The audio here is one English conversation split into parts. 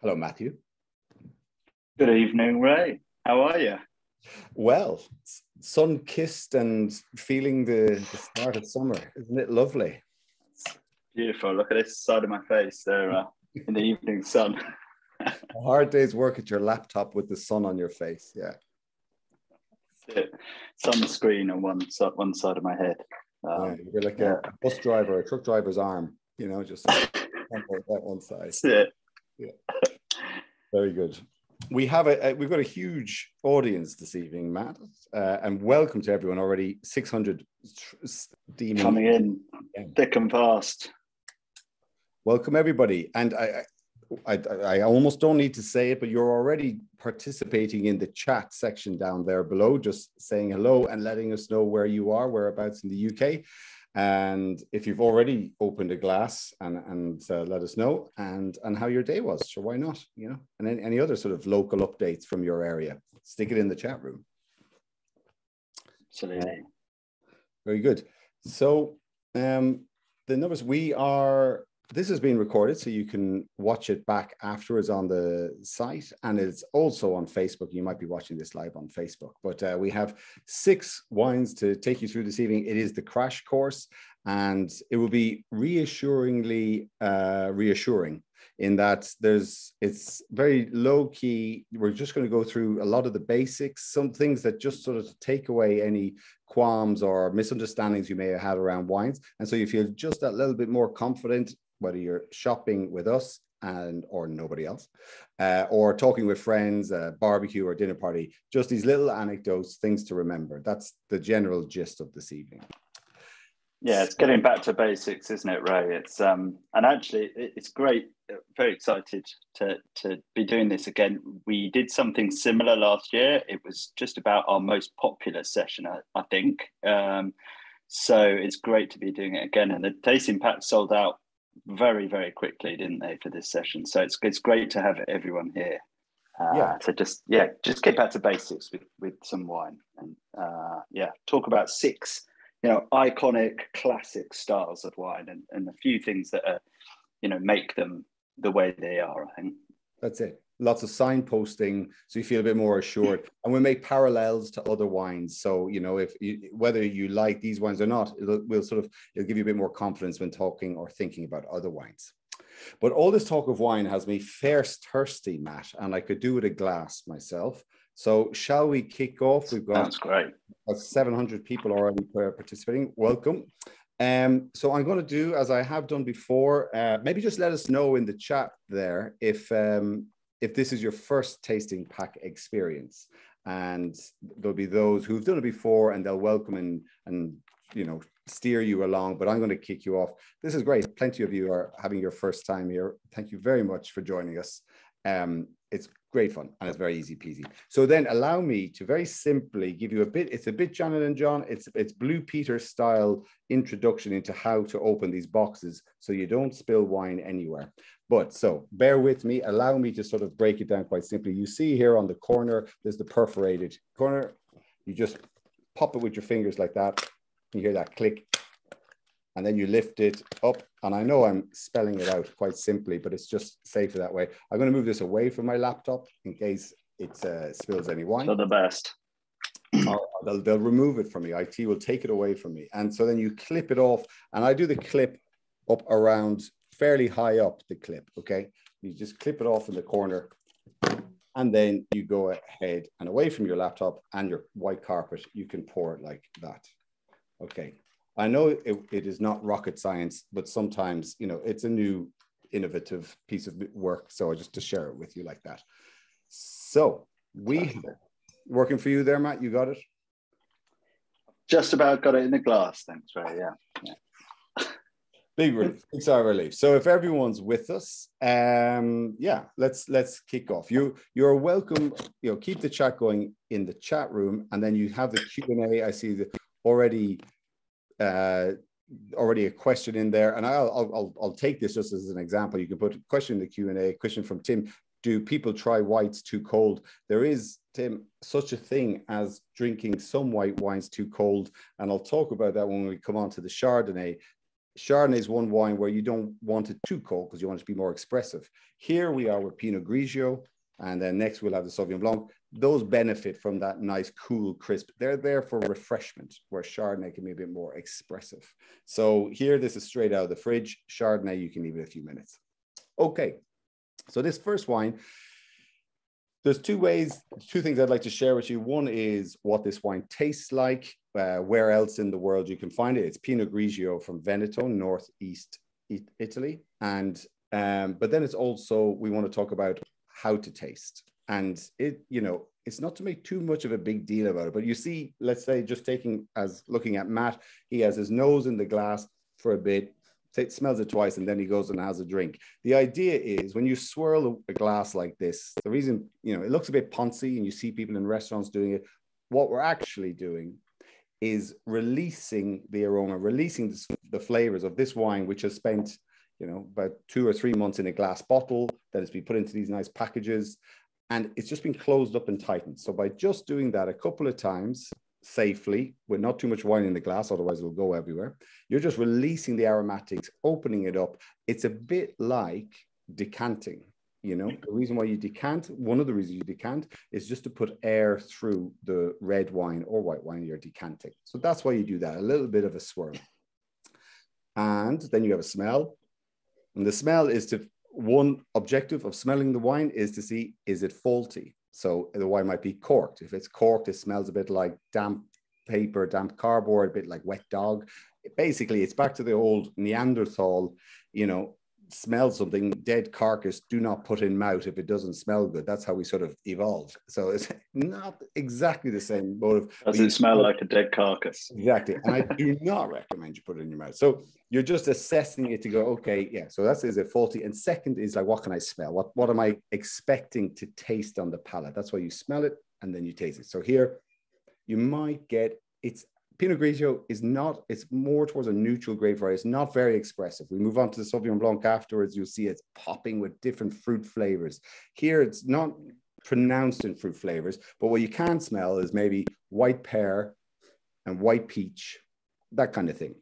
Hello, Matthew. Good evening, Ray. How are you? Well, sun kissed and feeling the, the, start of summer. Isn't it lovely? Beautiful. Look at this side of my face there uh, in the evening sun. A hard day's work at your laptop with the sun on your face. Yeah. It. Sunscreen on one, one side of my head. Um, yeah, you're like yeah. a bus driver, a truck driver's arm, you know, just that one side. That's it. Yeah. Very good. We have a, a, we've got a huge audience this evening, Matt, uh, and welcome to everyone. Already 600 steaming coming in thick and fast. Welcome everybody, and I, I, I almost don't need to say it, but you're already participating in the chat section down there below, just saying hello and letting us know where you are, whereabouts in the UK. And if you've already opened a glass and, and uh, let us know and, and how your day was, sure, why not? You know, and any, any other sort of local updates from your area, stick it in the chat room. Absolutely. Very good. So um, the numbers we are this has been recorded so you can watch it back afterwards on the site and it's also on facebook. You might be watching this live on facebook but uh, we have six wines to take you through this evening. It is the crash course and it will be reassuringly uh, reassuring in that there's it's very low key we're just going to go through a lot of the basics some things that just sort of take away any qualms or misunderstandings you may have had around wines and so you feel just a little bit more confident whether you're shopping with us and or nobody else, uh, or talking with friends, a barbecue or dinner party, just these little anecdotes, things to remember. That's the general gist of this evening. Yeah, it's getting back to basics, isn't it, Ray? It's um, and actually, it's great. Very excited to to be doing this again. We did something similar last year. It was just about our most popular session, I, I think. Um, so it's great to be doing it again. And the tasting pack sold out very very quickly, didn't they, for this session? So it's it's great to have everyone here. Uh, yeah. So just yeah, just get back to basics with with some wine and uh, yeah, talk about six you know iconic classic styles of wine and, and a few things that are you know make them the way they are. I think that's it lots of signposting so you feel a bit more assured. And we make parallels to other wines. So you know if you, whether you like these wines or not it'll will sort of it'll give you a bit more confidence when talking or thinking about other wines. But all this talk of wine has me first thirsty matt and i could do with a glass myself. So shall we kick off? We've got that's great. 700 people already participating. Welcome. Um, so I'm going to do as I have done before. Uh, maybe just let us know in the chat there if um, if this is your first tasting pack experience. And there'll be those who've done it before and they'll welcome and and you know steer you along but i'm going to kick you off. This is great. Plenty of you are having your first time here. Thank you very much for joining us. Um, it's great fun and it's very easy peasy. So then allow me to very simply give you a bit, it's a bit Janet and John, it's, it's Blue Peter style introduction into how to open these boxes so you don't spill wine anywhere. But so bear with me, allow me to sort of break it down quite simply. You see here on the corner, there's the perforated corner. You just pop it with your fingers like that. You hear that click and then you lift it up. And I know I'm spelling it out quite simply, but it's just safer that way. I'm going to move this away from my laptop in case it uh, spills any wine. So the best. they'll, they'll remove it from me. IT will take it away from me. And so then you clip it off. And I do the clip up around fairly high up the clip. Okay. You just clip it off in the corner. And then you go ahead and away from your laptop and your white carpet, you can pour it like that. Okay. I know it, it is not rocket science, but sometimes, you know, it's a new innovative piece of work. So just to share it with you like that. So we working for you there, Matt, you got it? Just about got it in the glass. Thanks, Ray. Yeah. yeah. Big relief, big sigh relief. So if everyone's with us, um, yeah, let's let's kick off. You you're welcome. You know, keep the chat going in the chat room, and then you have the Q and A. I see the already uh, already a question in there, and I'll, I'll, I'll take this just as an example. You can put a question in the Q and A. Question from Tim: Do people try whites too cold? There is Tim such a thing as drinking some white wines too cold, and I'll talk about that when we come on to the Chardonnay. Chardonnay is one wine where you don't want it too cold because you want it to be more expressive. Here we are with Pinot Grigio, and then next we'll have the Sauvignon Blanc. Those benefit from that nice, cool, crisp. They're there for refreshment, where Chardonnay can be a bit more expressive. So here, this is straight out of the fridge. Chardonnay, you can leave it a few minutes. Okay, so this first wine, there's two ways, two things I'd like to share with you. One is what this wine tastes like, uh, where else in the world you can find it. It's Pinot Grigio from Veneto, northeast Italy, and um, but then it's also we want to talk about how to taste, and it you know it's not to make too much of a big deal about it, but you see, let's say just taking as looking at Matt, he has his nose in the glass for a bit, smells it twice, and then he goes and has a drink. The idea is when you swirl a glass like this, the reason you know it looks a bit poncy, and you see people in restaurants doing it. What we're actually doing is releasing the aroma, releasing the flavors of this wine, which has spent, you know, about two or three months in a glass bottle that has been put into these nice packages. And it's just been closed up and tightened. So by just doing that a couple of times safely, with not too much wine in the glass, otherwise it'll go everywhere, you're just releasing the aromatics, opening it up. It's a bit like decanting. You know, the reason why you decant, one of the reasons you decant is just to put air through the red wine or white wine you're decanting. So that's why you do that, a little bit of a swirl. And then you have a smell. And the smell is to one objective of smelling the wine is to see is it faulty? So the wine might be corked. If it's corked, it smells a bit like damp paper, damp cardboard, a bit like wet dog. Basically, it's back to the old Neanderthal, you know, smell something, dead carcass, do not put in mouth if it doesn't smell good. That's how we sort of evolved. So it's not exactly the same motive. Does it smell like a dead carcass? Exactly. And I do not recommend you put it in your mouth. So you're just assessing it to go, okay, yeah. So that's is it faulty? And second is like, what can I smell? What what am I expecting to taste on the palate? That's why you smell it and then you taste it. So here you might get it's Pinot Grigio is not, it's more towards a neutral grape variety. It's not very expressive. We move on to the Sauvignon Blanc afterwards. You'll see it's popping with different fruit flavors. Here, it's not pronounced in fruit flavors, but what you can smell is maybe white pear and white peach, that kind of thing.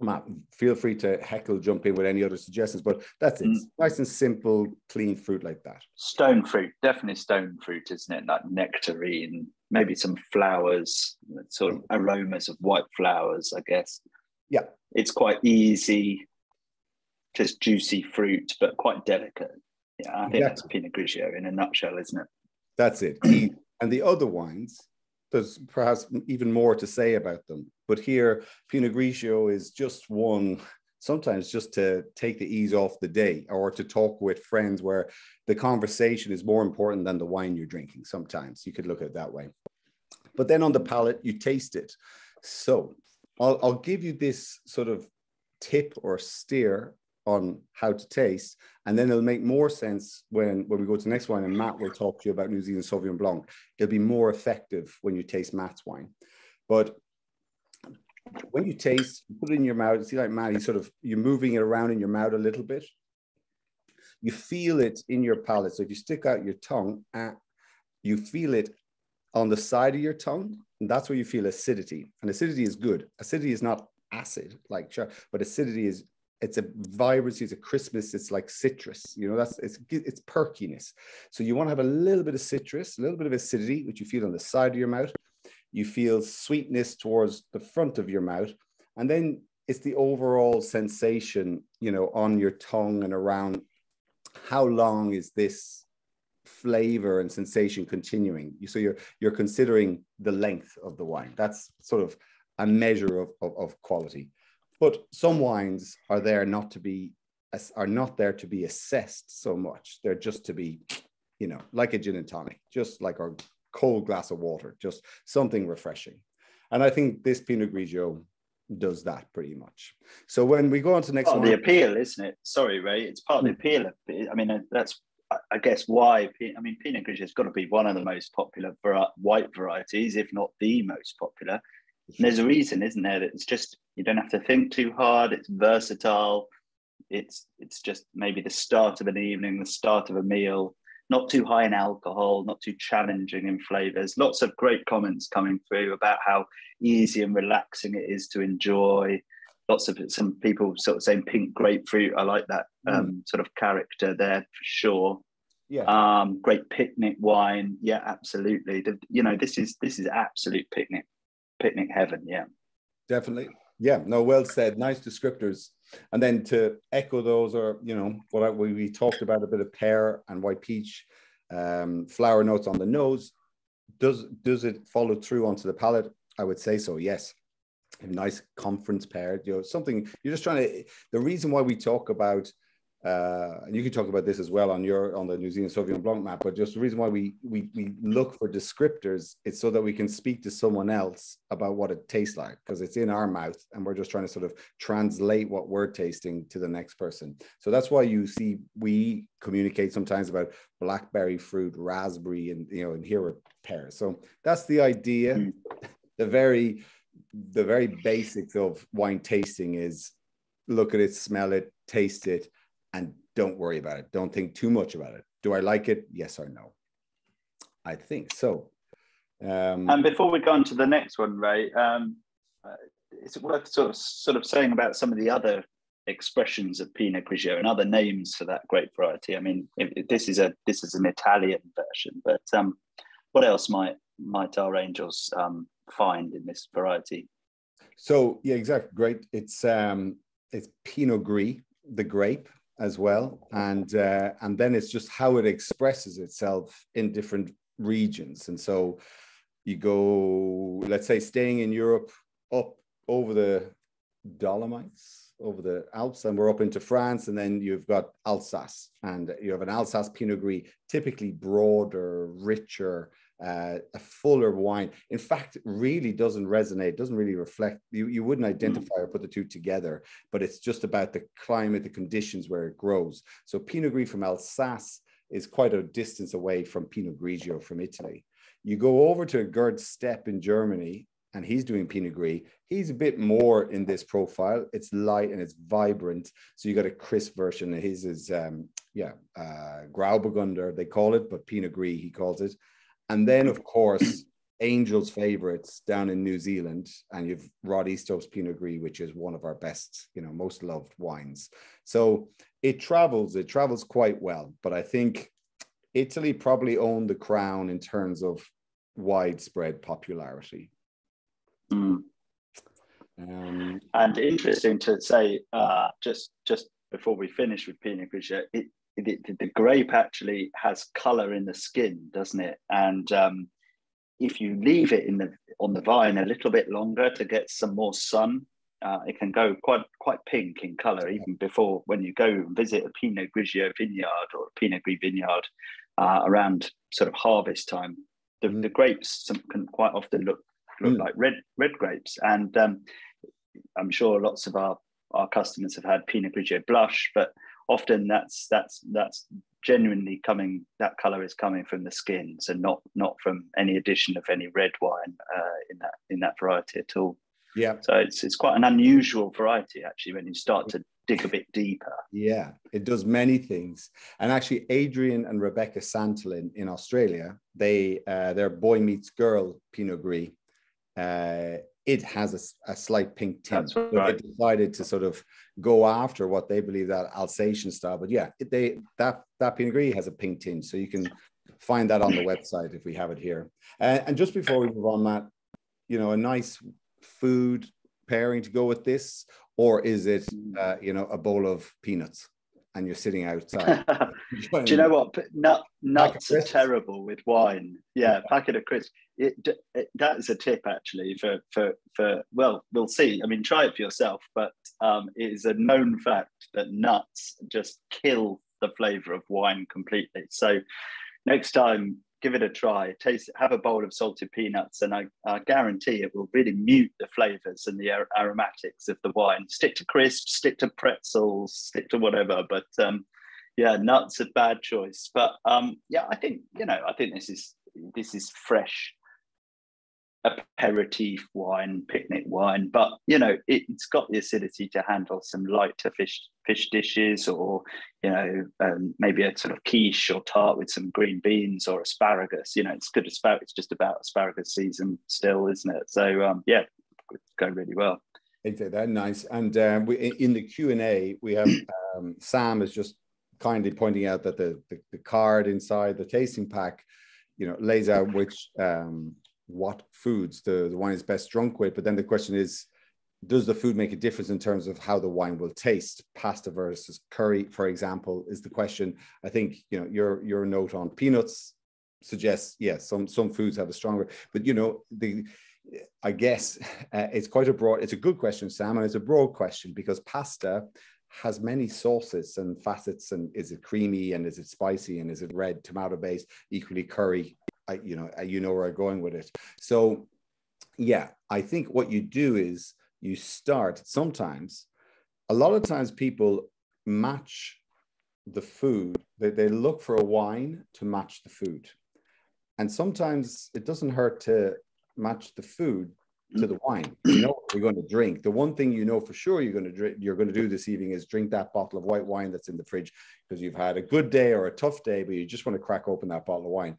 Matt, feel free to heckle, jump in with any other suggestions, but that's it. Mm. Nice and simple, clean fruit like that. Stone fruit, definitely stone fruit, isn't it? Like nectarine, maybe some flowers, sort of aromas of white flowers, I guess. Yeah. It's quite easy, just juicy fruit, but quite delicate. Yeah, I think exactly. that's Pinot Grigio in a nutshell, isn't it? That's it. and the other wines, there's perhaps even more to say about them. But here, Pinot Grigio is just one, sometimes just to take the ease off the day or to talk with friends where the conversation is more important than the wine you're drinking. Sometimes you could look at it that way. But then on the palate, you taste it. So I'll, I'll give you this sort of tip or steer on how to taste. And then it'll make more sense when, when we go to the next wine and Matt will talk to you about New Zealand Sauvignon Blanc. It'll be more effective when you taste Matt's wine. But when you taste, you put it in your mouth, see like Matt, he's sort of, you're moving it around in your mouth a little bit. You feel it in your palate. So if you stick out your tongue, uh, you feel it on the side of your tongue. And that's where you feel acidity. And acidity is good. Acidity is not acid, like, sure, but acidity is it's a vibrancy, it's a crispness, it's like citrus, you know, that's it's it's perkiness. So you want to have a little bit of citrus, a little bit of acidity, which you feel on the side of your mouth. You feel sweetness towards the front of your mouth. And then it's the overall sensation, you know, on your tongue and around how long is this flavor and sensation continuing? You so you're you're considering the length of the wine. That's sort of a measure of, of, of quality. But some wines are there not to be are not there to be assessed so much. They're just to be, you know, like a gin and tonic, just like a cold glass of water, just something refreshing. And I think this Pinot Grigio does that pretty much. So when we go on to next part one, the appeal, isn't it? Sorry, Ray, it's part of the hmm. appeal. Of, I mean, uh, that's I guess why. I mean, Pinot Grigio has got to be one of the most popular white varieties, if not the most popular. And there's a reason, isn't there? That it's just you don't have to think too hard. It's versatile. It's it's just maybe the start of an evening, the start of a meal. Not too high in alcohol, not too challenging in flavors. Lots of great comments coming through about how easy and relaxing it is to enjoy. lots of some people sort of saying pink grapefruit. I like that mm. um, sort of character there for sure. Yeah. Um, great picnic wine. Yeah, absolutely. The, you know, this is this is absolute picnic picnic heaven. Yeah. Definitely. Yeah. No, well said. Nice descriptors. And then to echo those, or you know, what I, we talked about a bit of pear and white peach, um, flower notes on the nose. Does does it follow through onto the palate? I would say so. Yes a nice conference pear, you know, something you're just trying to. The reason why we talk about, uh, and you can talk about this as well on your on the New Zealand Sauvignon Blanc Matt, but just the reason why we we we look for descriptors is so that we can speak to someone else about what it tastes like because it's in our mouth and we're just trying to sort of translate what we're tasting to the next person. So that's why you see we communicate sometimes about blackberry fruit, raspberry, and you know, and here are pears. So that's the idea. Mm. The very the very basics of wine tasting is look at it, smell it, taste it, and don't worry about it. Don't think too much about it. Do I like it? Yes or no? I think so. Um, and before we go on to the next one, Ray, um, uh, it's worth sort of sort of saying about some of the other expressions of Pinot Grigio and other names for that grape variety. I mean, this is a this is an Italian version, but um, what else might might our angels um, find in this variety? So yeah, exactly. Great. It's um, it's Pinot Gris, the grape as well, and uh, and then it's just how it expresses itself in different regions. And so you go, let's say, staying in Europe, up over the Dolomites, over the Alps, and we're up into France, and then you've got Alsace, and you have an Alsace Pinot Gris, typically broader, richer, uh, a fuller wine. In fact, really doesn't resonate, doesn't really reflect, you, you wouldn't mm. identify or put the two together, but it's just about the climate, the conditions where it grows. So Pinot Gris from Alsace is quite a distance away from Pinot Grigio from Italy. You go over to a Gerd Stepp in Germany, and he's doing Pinot Gris. He's a bit more in this profile. It's light and it's vibrant. So you got a crisp version. His is, um, yeah, uh, Grauburgunder, they call it, but Pinot Gris, he calls it. And then, of course, Angel's favorites down in New Zealand, and you've Rod Easthope's Pinot Gris, which is one of our best, you know, most loved wines. So it travels, it travels quite well. But I think Italy probably owned the crown in terms of widespread popularity. Mm. Um, and interesting to say, uh, just just before we finish with Pinot Grigio, it, the, the grape actually has color in the skin, doesn't it? And um, if you leave it in the on the vine a little bit longer to get some more sun, uh, it can go quite quite pink in color even before when you go and visit a Pinot Grigio vineyard or a Pinot Gris vineyard uh, around sort of harvest time. The, mm. the grapes can quite often look look mm. like red red grapes, and um, I'm sure lots of our our customers have had Pinot Grigio blush, but often that's that's that's genuinely coming that color is coming from the skins and not not from any addition of any red wine uh, in that in that variety at all. Yeah. So it's it's quite an unusual variety actually when you start to dig a bit deeper. Yeah it does many things. And actually adrian and rebecca santolin in australia they uh, their boy meets girl pinot gris uh, it has a, a slight pink tint. So right. they decided to sort of go after what they believe that Alsatian style. But yeah, they that that Pinot Gris has a pink tinge, so you can find that on the website if we have it here. Uh, and just before we move on, Matt, you know, a nice food pairing to go with this, or is it uh, you know a bowl of peanuts? And you're sitting outside. Do you know what? Nut, nuts are terrible with wine. Yeah, yeah. packet of crisps. It, it, that is a tip actually for for for. Well, we'll see. I mean, try it for yourself. But um, it is a known fact that nuts just kill the flavour of wine completely. So next time give it a try. Taste, have a bowl of salted peanuts, and I, I guarantee it will really mute the flavors and the aromatics of the wine. Stick to crisps, stick to pretzels, stick to whatever. But um, yeah, nuts a bad choice. But um, yeah, I think you know, I think this is this is fresh aperitif wine, picnic wine, but you know it, has got the acidity to handle some lighter fish fish dishes, or you know um, maybe a sort of quiche or tart with some green beans or asparagus. You know, it's good asparagus. It's just about asparagus season still, isn't it? So um, yeah, go really well. Exactly that nice. And uh, we, in the Q and A, we have um, Sam is just kindly pointing out that the, the, the card inside the tasting pack, you know, lays out which um, what foods the, the wine is best drunk with. But then the question is, does the food make a difference in terms of how the wine will taste? Pasta versus curry, for example, is the question. I think you know your your note on peanuts suggests yes, some some foods have a stronger, but you know the. I guess uh, it's quite a broad. It's a good question, Sam, and it's a broad question because pasta has many sauces and facets. And is it creamy and is it spicy and is it red tomato based? Equally curry. I, you know, you know where I'm going with it. So, yeah, I think what you do is you start sometimes a lot of times people match the food they, they look for a wine to match the food. And sometimes it doesn't hurt to match the food to the wine. You know what you're going to drink. The one thing you know for sure you're going to drink you're going to do this evening is drink that bottle of white wine that's in the fridge because you've had a good day or a tough day but you just want to crack open that bottle of wine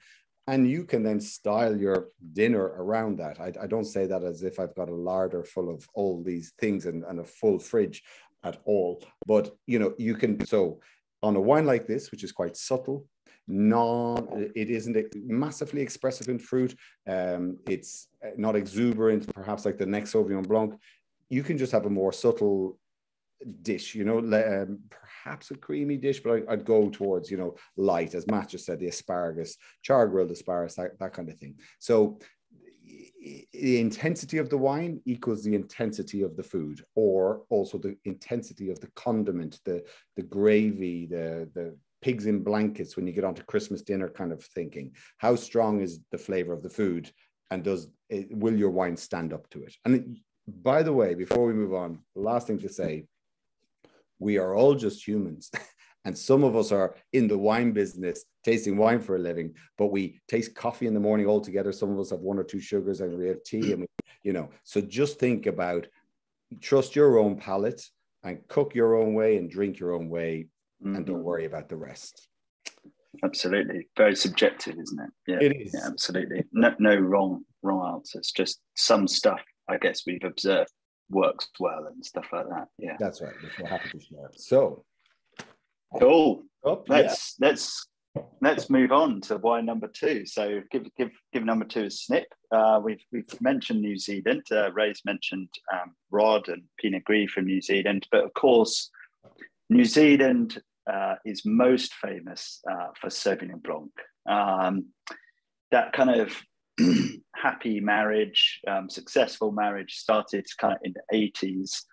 and you can then style your dinner around that. I, I, don't say that as if I've got a larder full of all these things and, and a full fridge at all, but you know, you can. So on a wine like this, which is quite subtle, non, it isn't massively expressive in fruit. Um, it's not exuberant, perhaps like the next Sauvignon Blanc. You can just have a more subtle dish, you know, um, perhaps a creamy dish, but I, would go towards, you know, light, as Matt just said, the asparagus, char grilled asparagus, that, that kind of thing. So the intensity of the wine equals the intensity of the food, or also the intensity of the condiment, the, the gravy, the, the pigs in blankets when you get onto Christmas dinner kind of thinking. How strong is the flavor of the food? And does it, will your wine stand up to it? And by the way, before we move on, last thing to say we are all just humans. and some of us are in the wine business tasting wine for a living but we taste coffee in the morning all together some of us have one or two sugars and we have tea and we, you know. So just think about trust your own palate and cook your own way and drink your own way mm-hmm. and don't mm-hmm. worry about the rest. Absolutely. Very subjective isn't it? Yeah it is. yeah, absolutely. No, no wrong wrong answers. Just some stuff i guess we've observed works well and stuff like that. Yeah, that's right. We're happy to share. So, cool. Oh, let's yeah. let's let's move on to why number two. So, give give give number two a snip. Uh, we've we've mentioned New Zealand. Uh, Ray's mentioned um, Rod and Pinot Gris from New Zealand, but of course, New Zealand uh, is most famous uh, for Sauvignon Blanc. Um, that kind of happy marriage, um, successful marriage started kind of in the 80s.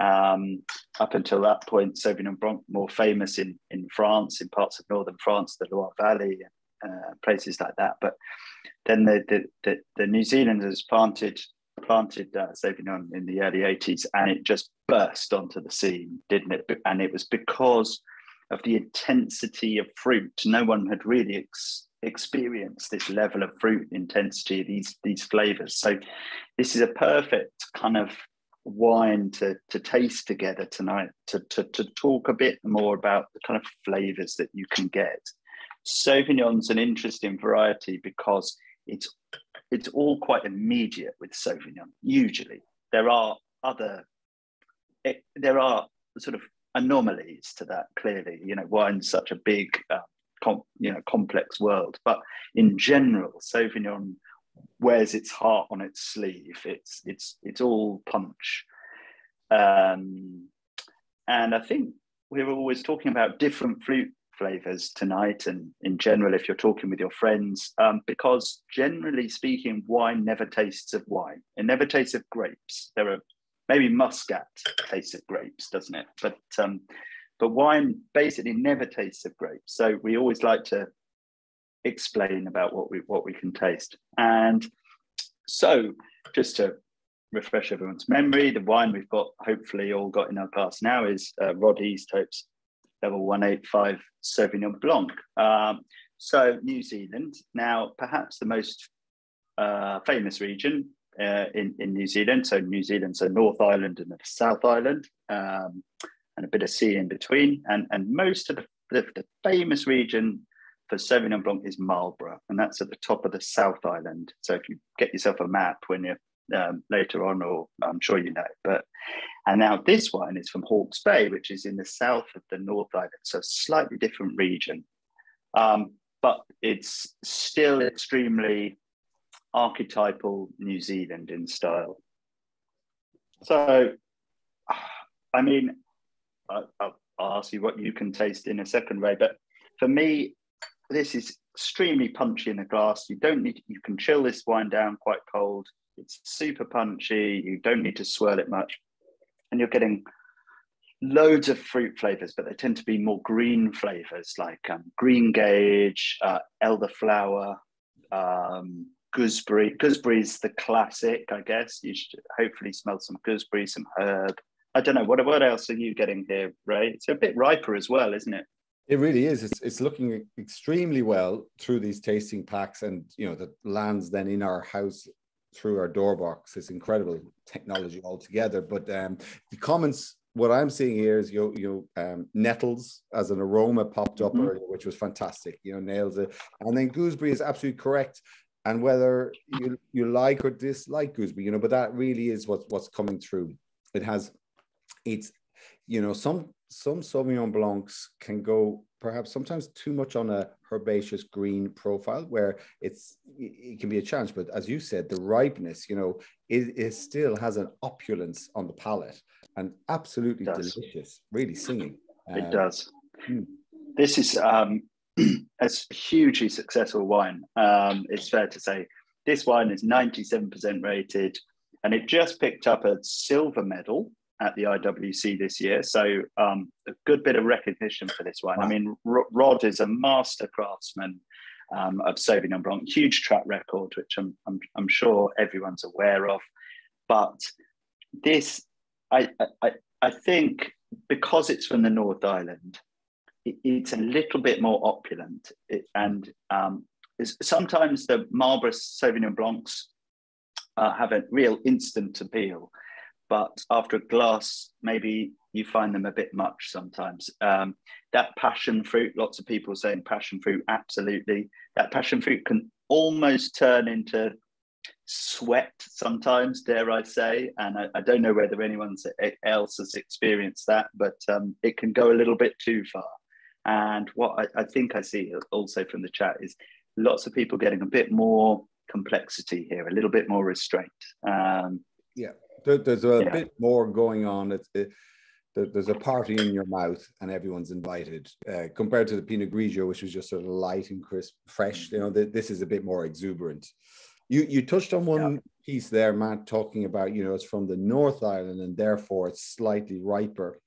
Um, up until that point, Sauvignon Blanc more famous in, in France, in parts of northern France, the Loire Valley, uh, places like that. But then the, the, the, the New Zealanders planted planted uh, Sauvignon in the early 80s and it just burst onto the scene, didn't it? And it was because of the intensity of fruit. No one had really ex- experience this level of fruit intensity, these these flavors. So this is a perfect kind of wine to to taste together tonight to to, to talk a bit more about the kind of flavors that you can get. Sauvignon's an interesting variety because it's it's all quite immediate with Sauvignon. Usually, there are other it, there are sort of anomalies to that. Clearly, you know, wine's such a big uh, com, you know complex world. But in general, Sauvignon wears its heart on its sleeve. It's it's it's all punch, um, and I think we were always talking about different fruit flavors tonight, and in general, if you're talking with your friends, um, because generally speaking, wine never tastes of wine. It never tastes of grapes. There are maybe muscat tastes of grapes, doesn't it? But um, but wine basically never tastes of grapes. So we always like to explain about what we what we can taste. And so just to refresh everyone's memory, the wine we've got hopefully all got in our glass now is uh, Rod Easthope's level 185 Sauvignon Blanc. Um, so New Zealand, now perhaps the most uh, famous region uh, in, in New Zealand. So New Zealand, so North Island and the South Island. Um, and a bit of sea in between. And, and most of the, the, the famous region for Sauvignon Blanc is Marlborough, and that's at the top of the South Island. So if you get yourself a map when you're um, later on, or I'm sure you know. But and now this wine is from Hawke's Bay, which is in the south of the North Island, so slightly different region. Um, but it's still extremely archetypal New Zealand in style. So, I mean, I, will ask you what you can taste in a second, Ray. But for me, this is extremely punchy in the glass. You don't need, you can chill this wine down quite cold. It's super punchy. You don't need to swirl it much. And you're getting loads of fruit flavors, but they tend to be more green flavors like um, green gage, uh, elderflower, um, gooseberry. Gooseberry is the classic, I guess. You should hopefully smell some gooseberry, some herb. I don't know. What, what else are you getting here, Ray? It's a bit riper as well, isn't it? It really is. It's, it's looking extremely well through these tasting packs and, you know, that lands then in our house through our door box. It's incredible technology altogether. But um, the comments what I'm seeing here is you you um, nettles as an aroma popped up mm-hmm. earlier, which was fantastic. You know, nails it, and then gooseberry is absolutely correct. And whether you you like or dislike gooseberry, you know, but that really is what what's coming through. It has, it's, you know, some some Sauvignon Blancs can go perhaps sometimes too much on a herbaceous green profile where it's it can be a challenge. But as you said, the ripeness, you know, it, it still has an opulence on the palate and absolutely delicious, really singing. It um, does. Hmm. This is um, a hugely successful wine. Um, it's fair to say. This wine is 97% rated, and it just picked up a silver medal at the IWC this year. So um, a good bit of recognition for this wine. Wow. I mean, Rod is a master craftsman um, of Sauvignon Blanc, huge track record, which I'm, I'm, I'm sure everyone's aware of. But this I, I, I think because it's from the North Island, it's a little bit more opulent. It, and um, sometimes the Marlborough Sauvignon Blancs uh, have a real instant appeal, but after a glass, maybe you find them a bit much sometimes. Um, that passion fruit, lots of people saying passion fruit, absolutely. That passion fruit can almost turn into sweat sometimes, dare I say. And I, I don't know whether anyone else has experienced that, but um, it can go a little bit too far. And what I, I, think I see also from the chat is lots of people getting a bit more complexity here, a little bit more restraint. Um, yeah, there, there's a yeah. bit more going on. It's, it, there's a party in your mouth and everyone's invited uh, compared to the pinot grigio which was just sort of light and crisp fresh you know this is a bit more exuberant you you touched on one yeah. piece there, Matt, talking about you know it's from the North Island and therefore it's slightly riper,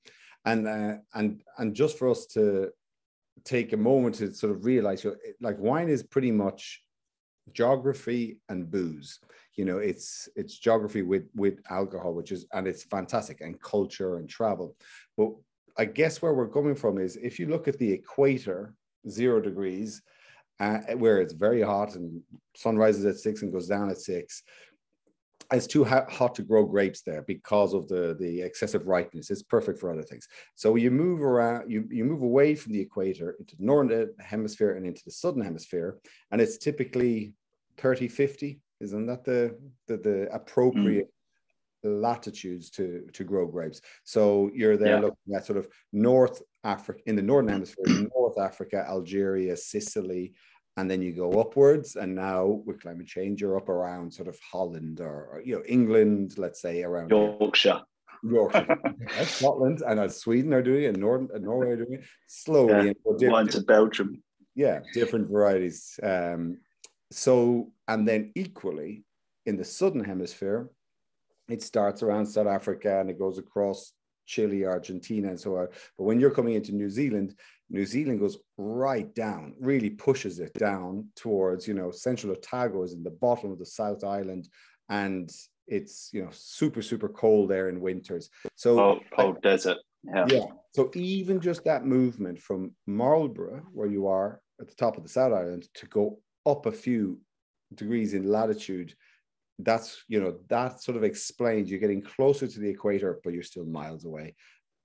and uh, and and just for us to take a moment to sort of realize, you like wine is pretty much geography and booze. You know, it's it's geography with with alcohol, which is and it's fantastic, and culture and travel. But I guess where we're coming from is if you look at the equator, zero degrees, uh, where it's very hot and sun rises at six and goes down at six. It's too hot to grow grapes there because of the, the excessive ripeness. It's perfect for other things. So you move around, you, you move away from the equator into the northern hemisphere and into the southern hemisphere, and it's typically 30, 50. Isn't that the, the, the appropriate mm. latitudes to, to grow grapes? So you're there yeah. looking at sort of North Africa, in the northern hemisphere, North Africa, Algeria, Sicily, and then you go upwards and now with climate change you're up around sort of holland or, or you know england let's say around yorkshire. Yorkshire. Scotland and as sweden are doing it and Nord- norway are doing it slowly yeah. one to belgium. Yeah different varieties um, so and then equally in the southern hemisphere it starts around south africa and it goes across chile argentina and so on. But when you're coming into new zealand New Zealand goes right down, really pushes it down towards, you know, Central Otago is in the bottom of the South Island and it's, you know, super, super cold there in winters. So, oh, cold oh, desert. Yeah. yeah. So even just that movement from Marlborough, where you are at the top of the South Island, to go up a few degrees in latitude, that's, you know, that sort of explains you're getting closer to the equator, but you're still miles away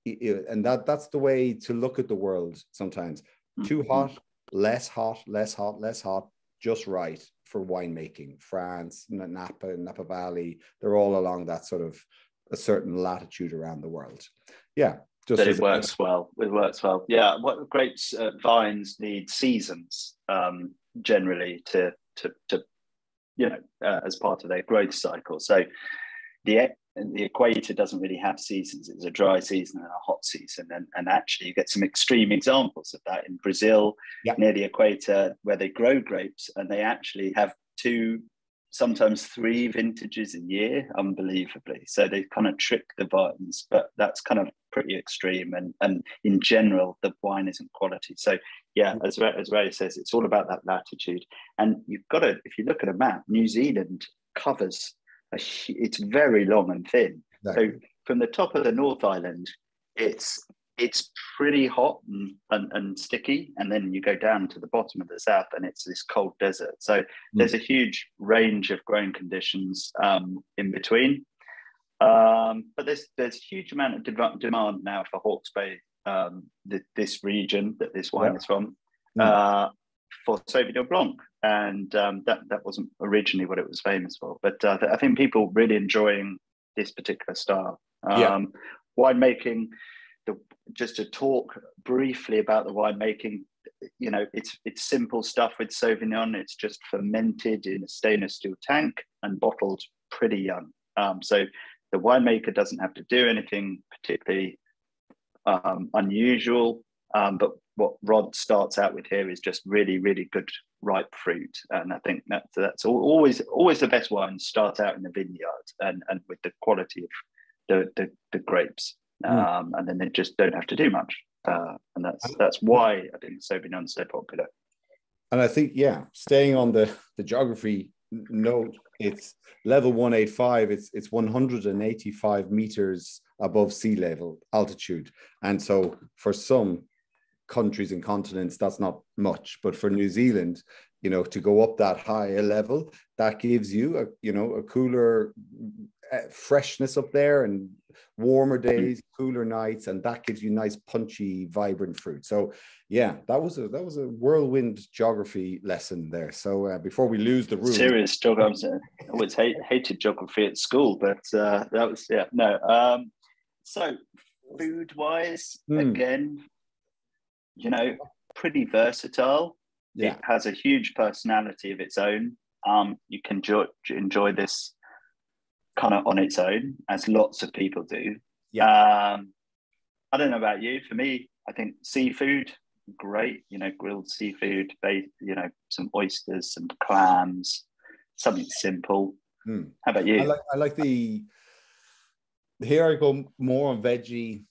and that that's the way to look at the world sometimes mm-hmm. too hot less hot less hot less hot just right for winemaking. France, Napa, Napa Valley, they're all along that sort of a certain latitude around the world. Yeah, just it works a- well. It works well. Yeah, what grapes uh, vines need seasons um, generally to to to you know uh, as part of their growth cycle. So the the equator doesn't really have seasons. It's a dry season and a hot season, and, and actually you get some extreme examples of that in Brazil yep. near the equator, where they grow grapes and they actually have two sometimes three vintages a year, unbelievably. So they kind of trick the vines, but that's kind of pretty extreme. And and in general, the wine isn't quality. So yeah, as as Ray says, it's all about that latitude. And you've got to, if you look at a map, New Zealand covers it's very long and thin. Exactly. So from the top of the North Island, it's it's pretty hot and, and, and, sticky. And then you go down to the bottom of the south and it's this cold desert. So mm. there's a huge range of growing conditions um, in between. Um, but there's there's a huge amount of de- demand now for Hawke's Bay, um, th- this region that this wine yeah. is from, mm. uh, for Sauvignon Blanc. And um, that, that wasn't originally what it was famous for. But uh, I think people really enjoying this particular style. yeah. Um, winemaking, the, just to talk briefly about the winemaking, you know, it's it's simple stuff with Sauvignon. It's just fermented in a stainless steel tank and bottled pretty young. Um, so the winemaker doesn't have to do anything particularly um, unusual. Um, but what Rod starts out with here is just really, really good ripe fruit, and I think that that's always always the best wines start out in the vineyard and and with the quality of the the, the grapes. Mm. um, and then they just don't have to do much. Uh, and that's that's why I think Sauvignon's so popular. And I think yeah, staying on the the geography note, it's level 185. It's it's 185 meters above sea level altitude, and so for some countries and continents that's not much, but for New Zealand, you know, to go up that high a level, that gives you a you know a cooler uh, freshness up there and warmer mm-hmm. days, cooler nights, and that gives you nice, punchy, vibrant fruit. So, yeah, that was a that was a whirlwind geography lesson there. So uh, before we lose the room, serious geography. I always hate, hated geography at school, but uh, that was yeah no. Um, so food wise, mm. again, you know, pretty versatile. Yeah. It has a huge personality of its own. Um, you can enjoy, enjoy this kind of on its own, as lots of people do. Yeah. Um, I don't know about you. For me, I think seafood, great. You know, grilled seafood, you know, some oysters, some clams, something simple. Hmm. How about you? I like, I like the. Here I go more on veggie,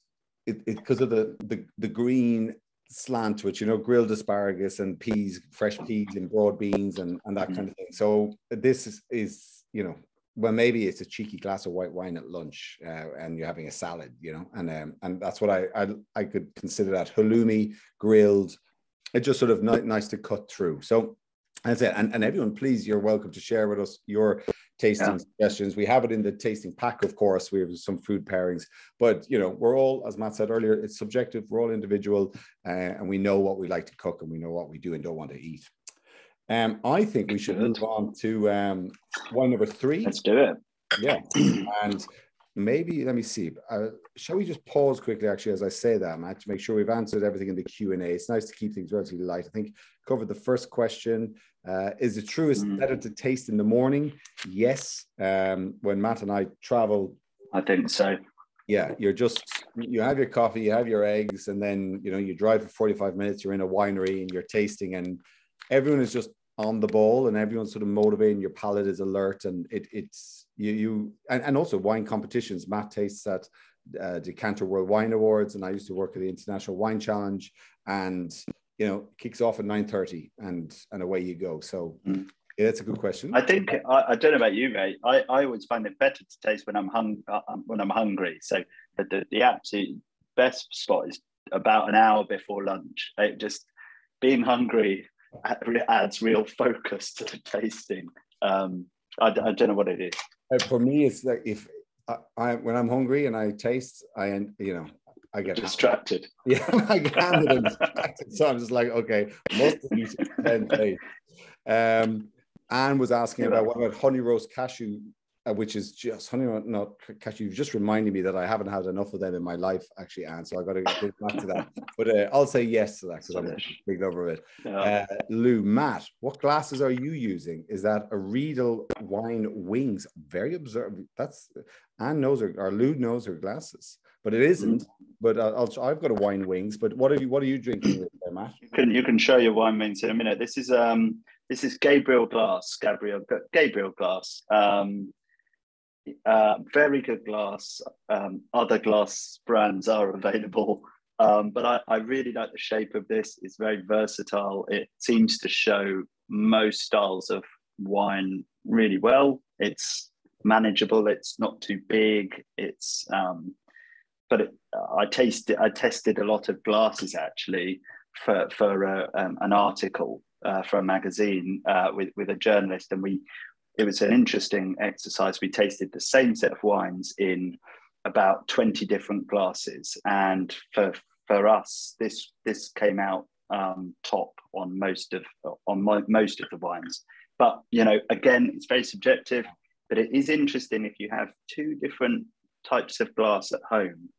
because of the, the the green slant to it. You know, grilled asparagus and peas, fresh peas and broad beans and and that mm. kind of thing. So this is is you know well, maybe it's a cheeky glass of white wine at lunch, uh, and you're having a salad, you know, and um, and that's what I, I I could consider that halloumi grilled. It's just sort of ni- nice to cut through. So that's it. And, and everyone, please, you're welcome to share with us your tasting yeah. suggestions. We have it in the tasting pack, of course. We have some food pairings, but you know, we're all, as Matt said earlier, it's subjective. We're all individual, uh, and we know what we like to cook, and we know what we do and don't want to eat. Um, I think we should move on to um, one number three. Let's do it. Yeah, and maybe let me see. Uh, shall we just pause quickly, actually, as I say that, Matt, to make sure we've answered everything in the Q and A. It's nice to keep things relatively light. I think covered the first question. Uh, is it true it's mm. better to taste in the morning? Yes. Um, when Matt and I travel, I think so. Yeah, you're just you have your coffee, you have your eggs, and then you know you drive for 45 minutes. You're in a winery and you're tasting, and everyone is just on the ball and everyone's sort of motivating your palate is alert and it, it's you you and, and also wine competitions matt tastes at uh, decanter world wine awards and i used to work at the international wine challenge and you know kicks off at nine thirty, and and away you go so mm. yeah, that's a good question i think I, I, don't know about you mate i i always find it better to taste when i'm hung uh, um, when i'm hungry so the, the, the absolute best spot is about an hour before lunch it just being hungry adds real focus to the tasting. Um, I, I, don't know what it is. Uh, for me, it's like if I, I, when I'm hungry and I taste, I you know I get distracted. Yeah, I get distracted. So I'm just like, okay, most of these Um, Anne was asking about what about honey roast cashew uh, which is just honey not cashew. You've just reminded me that I haven't had enough of them in my life, actually, Anne. So I got to get back to that. But uh, I'll say yes to that because I'm a big lover of it. Uh, Lou, Matt, what glasses are you using? Is that a Riedel wine wings? Very observant. That's Anne knows her, or Lou knows her glasses, but it isn't. Mm-hmm. But I'll, i have got a wine wings. But what are you? What are you drinking there, Matt? You can you can show your wine wings in a minute. This is um this is Gabriel Glass. Gabriel Gabriel Glass. Um, uh, very good glass. Um, other glass brands are available, um, but I, I, really like the shape of this. It's very versatile. It seems to show most styles of wine really well. It's manageable. It's not too big. It's um, but it, I tasted. I tested a lot of glasses actually for for uh, um, an article uh, for a magazine uh, with with a journalist, and we it was an interesting exercise. We tasted the same set of wines in about 20 different glasses. And for, for us, this, this came out um, top on most of, on mo- most of the wines. But, you know, again, it's very subjective, but it is interesting if you have two different types of glass at home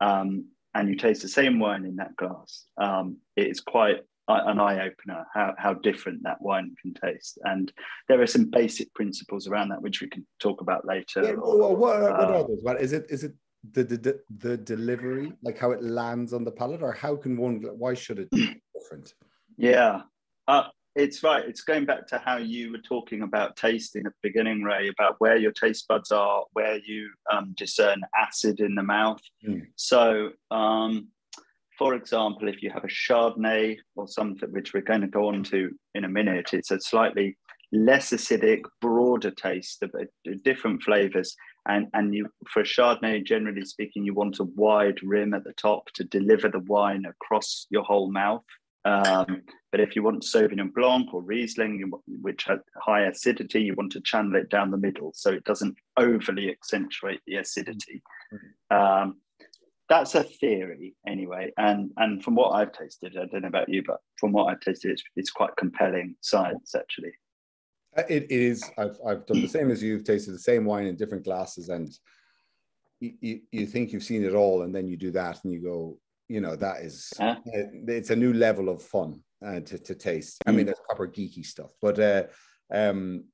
um, and you taste the same wine in that glass. Um, it is quite an eye opener how, how different that wine can taste. And there are some basic principles around that which we can talk about later. Yeah, well, what, what uh, are those? What is it? Is it the, the the delivery, like how it lands on the palate, or how can one? Why should it be different? Yeah, uh, it's right. It's going back to how you were talking about tasting at the beginning, Ray, about where your taste buds are, where you um, discern acid in the mouth. Mm. So. Um, for example, if you have a Chardonnay or something, which we're going to go on to in a minute, it's a slightly less acidic, broader taste of different flavors. And, and you, for a Chardonnay, generally speaking, you want a wide rim at the top to deliver the wine across your whole mouth. Um, but if you want Sauvignon Blanc or Riesling, which has high acidity, you want to channel it down the middle so it doesn't overly accentuate the acidity. Mm-hmm. Um, that's a theory anyway and and from what i've tasted i don't know about you but from what i've tasted it's, it's quite compelling science actually uh, it is I've, I've done the same as you've tasted the same wine in different glasses and you, you, you think you've seen it all and then you do that and you go you know that is huh? it's a new level of fun uh, to, to taste i mean mm. there's proper geeky stuff but uh um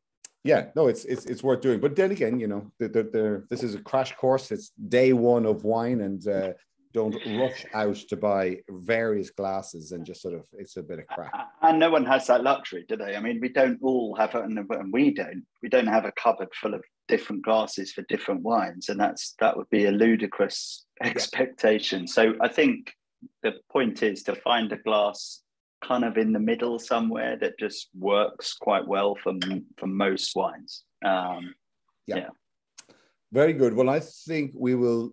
yeah, no, it's it's it's worth doing. But then again, you know, the, the, the, this is a crash course. It's day one of wine, and uh, don't rush out to buy various glasses and just sort of it's a bit of crap. And no one has that luxury, do they? I mean, we don't all have it, and we don't. We don't have a cupboard full of different glasses for different wines, and that's that would be a ludicrous expectation. So I think the point is to find a glass kind of in the middle somewhere that just works quite well for for most wines. Um, yeah. yeah. Very good. Well, I think we will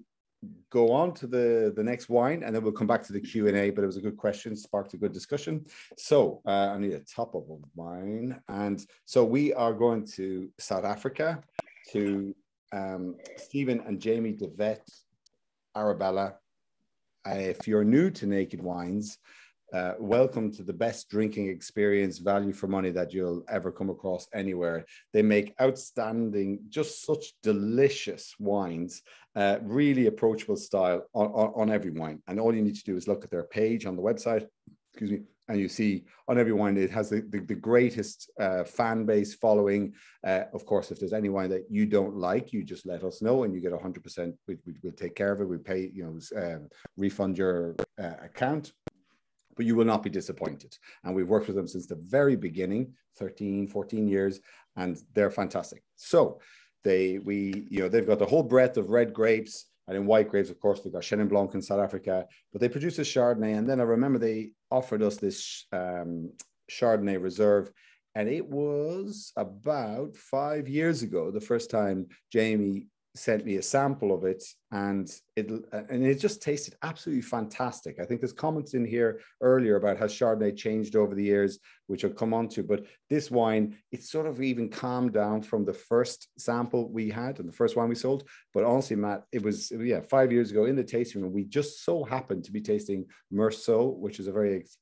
go on to the the next wine and then we'll come back to the q&a but it was a good question sparked a good discussion so uh, i need a top of wine and so we are going to south africa to um, stephen and jamie de Wet arabella uh, if you're new to naked wines uh, welcome to the best drinking experience, value for money that you'll ever come across anywhere. They make outstanding, just such delicious wines, uh, really approachable style on, on, on, every wine. And all you need to do is look at their page on the website, excuse me, and you see on every wine it has the, the, the greatest uh, fan base following. Uh, of course, if there's any wine that you don't like, you just let us know and you get 100%. We, we, will take care of it. We pay, you know, um, refund your uh, account but you will not be disappointed. And we've worked with them since the very beginning, 13, 14 years, and they're fantastic. So they, we, you know, they've got the whole breadth of red grapes and in white grapes, of course, they've got Chenin Blanc in South Africa, but they produce a Chardonnay. And then I remember they offered us this um, Chardonnay Reserve. And it was about five years ago, the first time Jamie sent me a sample of it and it and it just tasted absolutely fantastic. I think there's comments in here earlier about how Chardonnay changed over the years, which I'll come on to. But this wine, it's sort of even calmed down from the first sample we had and the first wine we sold. But honestly, Matt, it was yeah five years ago in the tasting room. We just so happened to be tasting Meursault, which is a very ex-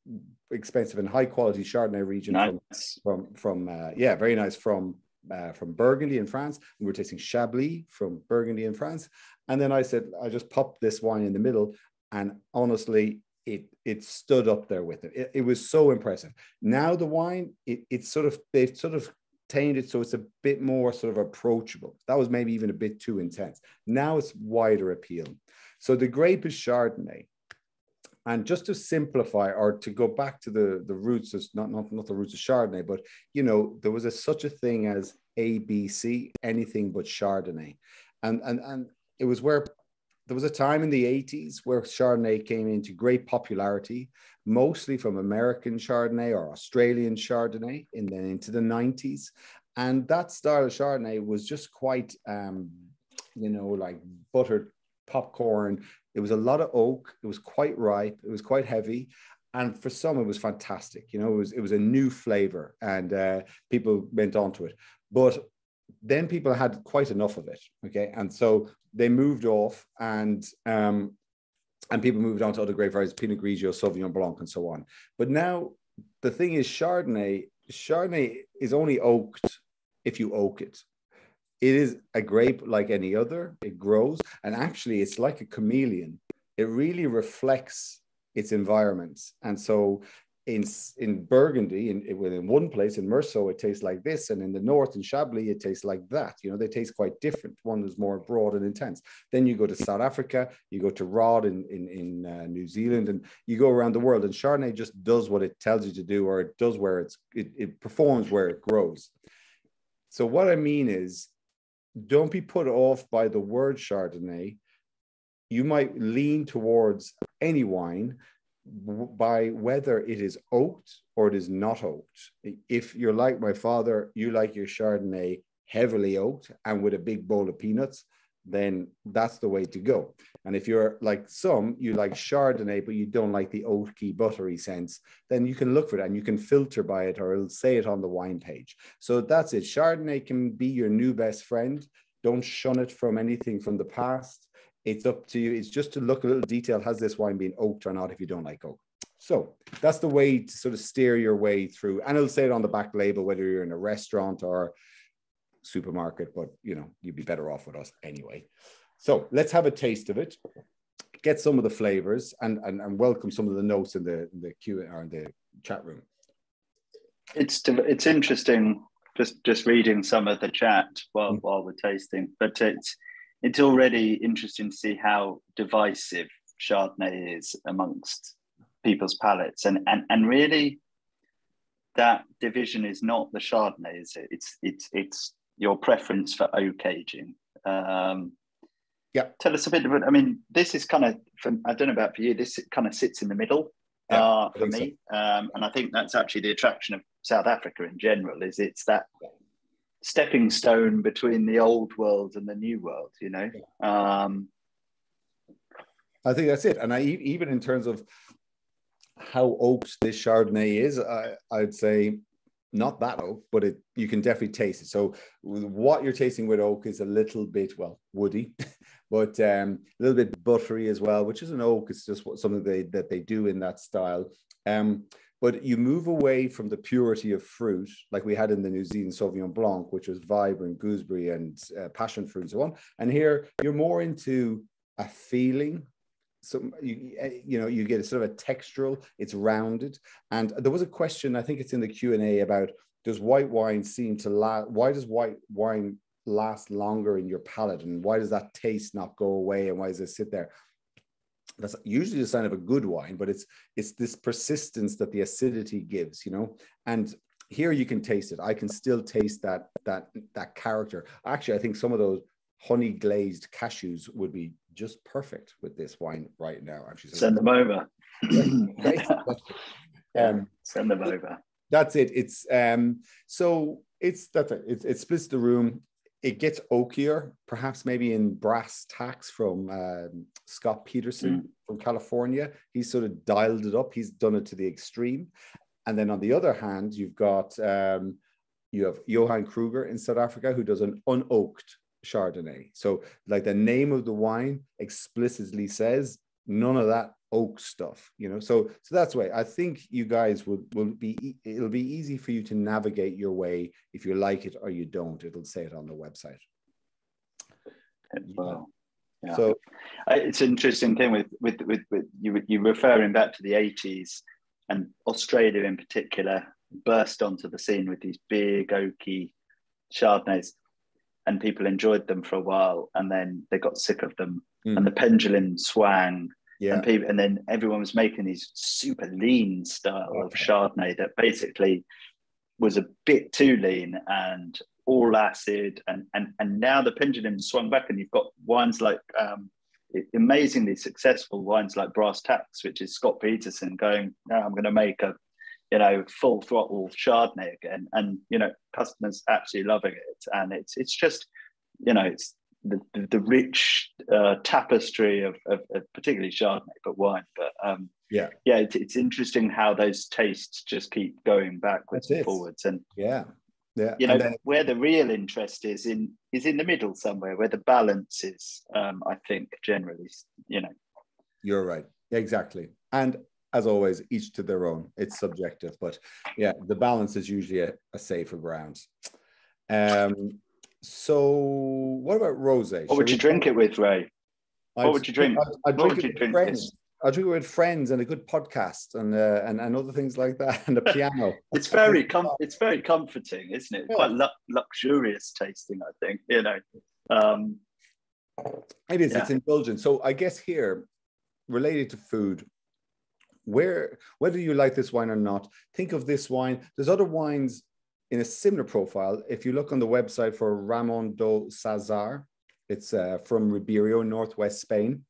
expensive and high quality Chardonnay region nice. from from, from uh, yeah very nice from uh, from Burgundy in France. We were tasting Chablis from Burgundy in France. And then I said, I just popped this wine in the middle. And honestly, it it stood up there with it. It, it was so impressive. Now the wine, it, it's sort of, they've sort of tamed it so it's a bit more sort of approachable. That was maybe even a bit too intense. Now it's wider appeal. So the grape is Chardonnay. And just to simplify or to go back to the, the roots, of, not, not, not the roots of Chardonnay, but, you know, there was a, such a thing as ABC, anything but Chardonnay. And, and, and it was where there was a time in the 80s where Chardonnay came into great popularity, mostly from American Chardonnay or Australian Chardonnay in the, into the 90s. And that style of Chardonnay was just quite, um, you know, like buttered popcorn, it was a lot of oak. It was quite ripe. It was quite heavy. And for some, it was fantastic. You know, it was, it was a new flavor and uh, people went on to it. But then people had quite enough of it. Okay. And so they moved off and, um, and people moved on to other grape varieties, Pinot Grigio, Sauvignon Blanc, and so on. But now the thing is, Chardonnay, Chardonnay is only oaked if you oak it it is a grape like any other. It grows, and actually, it's like a chameleon. It really reflects its environment, and so in in Burgundy, in in one place in Meursault, it tastes like this, and in the north in Chablis, it tastes like that. You know, they taste quite different. One is more broad and intense. Then you go to South Africa, you go to Rod in in, in uh, New Zealand, and you go around the world. And Chardonnay just does what it tells you to do, or it does where it's it, it performs where it grows. So what I mean is, don't be put off by the word Chardonnay. You might lean towards any wine by whether it is oaked or it is not oaked. If you're like my father, you like your Chardonnay heavily oaked and with a big bowl of peanuts, then that's the way to go. And if you're like some, you like Chardonnay, but you don't like the oaky, buttery sense, then you can look for that and you can filter by it or it'll say it on the wine page. So that's it. Chardonnay can be your new best friend. Don't shun it from anything from the past. It's up to you. It's just to look a little detail. Has this wine been oaked or not if you don't like oak? So that's the way to sort of steer your way through. And it'll say it on the back label, whether you're in a restaurant or supermarket, but you know, you'd be better off with us anyway. So let's have a taste of it, get some of the flavors and, and, and welcome some of the notes in the, in the Q or in the chat room. It's, it's interesting just, just reading some of the chat while, mm. while we're tasting, but it's, it's already interesting to see how divisive Chardonnay is amongst people's palates and, and, and really that division is not the Chardonnay, is it? It's it's it's your preference for oak aging. Um, yeah. Tell us a bit about. I mean, this is kind of. From, I don't know about for you. This kind of sits in the middle yeah, uh, for me, so. um, and I think that's actually the attraction of South Africa in general. Is it's that stepping stone between the old world and the new world. You know. Um, I think that's it, and I even in terms of how oaks this Chardonnay is, I, I'd say not that oak, but it you can definitely taste it. So what you're tasting with oak is a little bit well woody, but um, a little bit buttery as well, which is an oak. It's just what, something they that they do in that style. Um, but you move away from the purity of fruit, like we had in the New Zealand Sauvignon Blanc, which was vibrant gooseberry and uh, passion fruit and so on. And here you're more into a feeling so you, eh, you know you get a sort of a textural it's rounded. And there was a question i think it's in the q&a about does white wine seem to last why does white wine last longer in your palate? And why does that taste not go away? And why does it sit there? That's usually a sign of a good wine but it's it's this persistence that the acidity gives you know? And here you can taste it. I can still taste that that that character. Actually i think some of those honey glazed cashews would be just perfect with this wine right now. Actually, send them over. um, send them over. That's it. It's um, so it's that it, it splits the room. it gets oakier, perhaps maybe in Brass Tacks from um, Scott Peterson mm. from California. He's sort of dialed it up. He's done it to the extreme. And then on the other hand, you've got um, you have Johan Kruger in South Africa who does an unoaked Chardonnay. So, like the name of the wine explicitly says, none of that oak stuff you know so so that's why i think you guys will will be it'll be easy for you to navigate your way if you like it or you don't it'll say it on the website well yeah. so it's an interesting thing with with with, with you you referring back to the 80s and australia in particular burst onto the scene with these big oaky chardonnays and people enjoyed them for a while and then they got sick of them mm. and the pendulum swung yeah. And people, and then everyone was making these super lean style okay. of Chardonnay that basically was a bit too lean and all acid. And and and now the pendulum swung back, and you've got wines like um, amazingly successful wines like Brass Tacks, which is Scott Peterson going, now I'm going to make a you know full throttle Chardonnay again, and you know customers absolutely loving it, and it's it's just you know it's the, the, the rich uh, tapestry of, of, of, particularly Chardonnay, but wine. But um, yeah, yeah, it's, it's interesting how those tastes just keep going backwards and forwards. And yeah, yeah, you know then, where the real interest is in is in the middle somewhere, where the balance is. Um, I think generally, you know, you're right, exactly, and. As always, each to their own. It's subjective, but yeah, the balance is usually a, a safer ground. Um, so, what about rose? What would you drink it with, Ray? What would you drink? I, drink it with friends. I drink it with friends and a good podcast and uh, and, and other things like that and a piano. it's very com- it's very comforting, isn't it? Yeah. Quite lu- luxurious tasting, I think. You know, um, it is. Yeah. It's indulgent. So I guess here, related to food, where whether you like this wine or not, think of this wine. There's other wines in a similar profile, if you look on the website for Ramon do Casar, it's uh, from Ribeiro, Northwest Spain,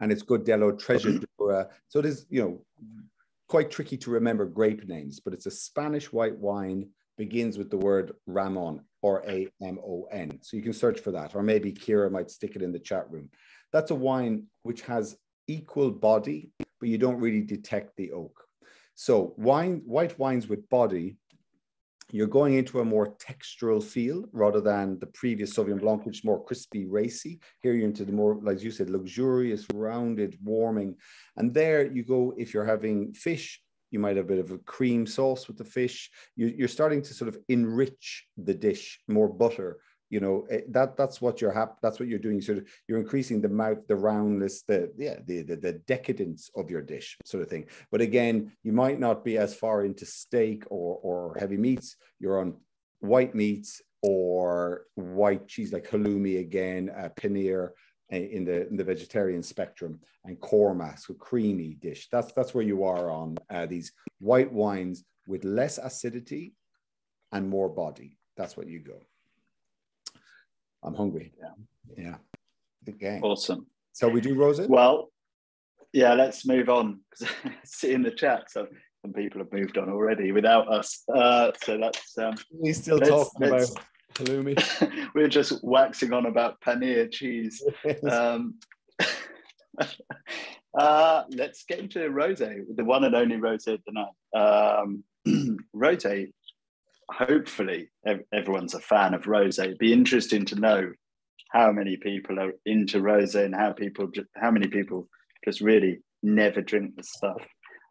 and it's Godello Treixadura. So it is, you know, quite tricky to remember grape names, but it's a Spanish white wine, begins with the word Ramon or A M O N. So you can search for that, or maybe Kira might stick it in the chat room. That's a wine which has equal body, but you don't really detect the oak. So wine, white wines with body you're going into a more textural feel rather than the previous Sauvignon Blanc, which is more crispy, racy. Here you're into the more, like you said, luxurious, rounded, warming. And there you go, if you're having fish, you might have a bit of a cream sauce with the fish. You, are starting to sort of enrich the dish, more butter, you know eh, that that's what you're hap- that's what you're doing. Sort of you're increasing the mouth the roundness the yeah the, the the decadence of your dish sort of thing. But again you might not be as far into steak or or heavy meats. You're on white meats or white cheese like halloumi again uh, paneer eh, in the in the vegetarian spectrum and korma so creamy dish. That's that's where you are on uh, these white wines with less acidity and more body. That's what you go I'm hungry. Yeah. Yeah. Okay. Awesome. So we do rose Well, yeah, let's move on. See in the chat. So some people have moved on already without us. Uh, so that's um we still talking about halloumi. we're just waxing on about paneer cheese. um, uh, let's get into rosé, the one and only rosé of the night. Um, rosé hopefully everyone's a fan of rose. It'd be interesting to know how many people are into rose and how people how many people just really never drink the stuff.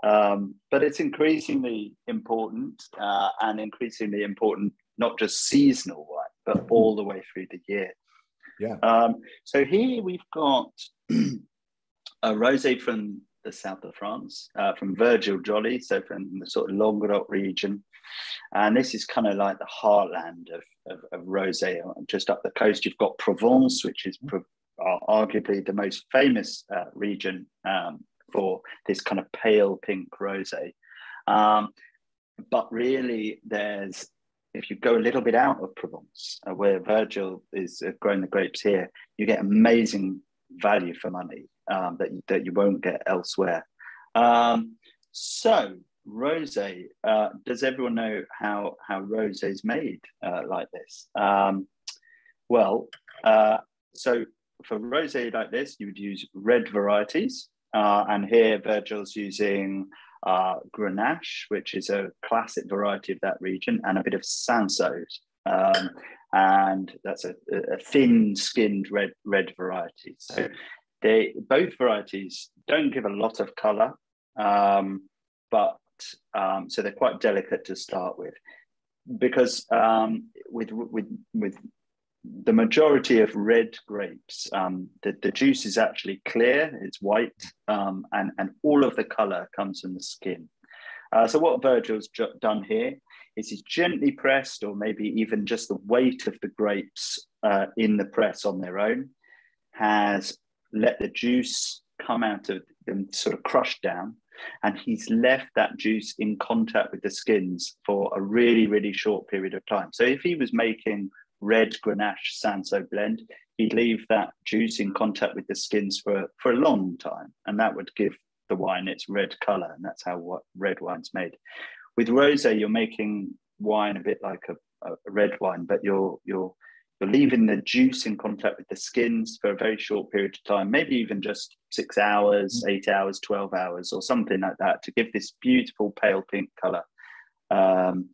Um, but it's increasingly important uh, and increasingly important, not just seasonal wine, but all the way through the year. Yeah. Um, so here we've got a rosé from the south of France, uh, from virgil Joly so from the sort of Languedoc region. And this is kind of like the heartland of, of, of rosé. Just up the coast, you've got Provence, which is pro- arguably the most famous uh, region um, for this kind of pale pink rosé. Um, but really, there's if you go a little bit out of Provence, uh, where Virgil is uh, growing the grapes here, you get amazing value for money um, that, that you won't get elsewhere. Um, so rosé. Uh, does everyone know how how rosé is made uh, like this? Um, Well, uh, so for rosé like this, you would use red varieties. Uh, and here Virgil's using uh, Grenache, which is a classic variety of that region, and a bit of Cinsault. Um, and that's a, a thin-skinned red red variety. So they both varieties don't give a lot of color, um, but um, so they're quite delicate to start with. Because um, with with with the majority of red grapes, um, the, the juice is actually clear, it's white, um, and, and all of the color comes from the skin. Uh, so what Virgil's done here is he's gently pressed, or maybe even just the weight of the grapes uh, in the press on their own, has let the juice come out of them, sort of crushed down, and he's left that juice in contact with the skins for a really, really short period of time. So if he was making red Grenache Cinsault blend, he'd leave that juice in contact with the skins for, for a long time, and that would give the wine its red color, and that's how what red wine's made. With rosé, you're making wine a bit like a, a red wine, but you're you're you're leaving the juice in contact with the skins for a very short period of time, maybe even just six hours, mm. eight hours, 12 hours, or something like that to give this beautiful pale pink color. Um,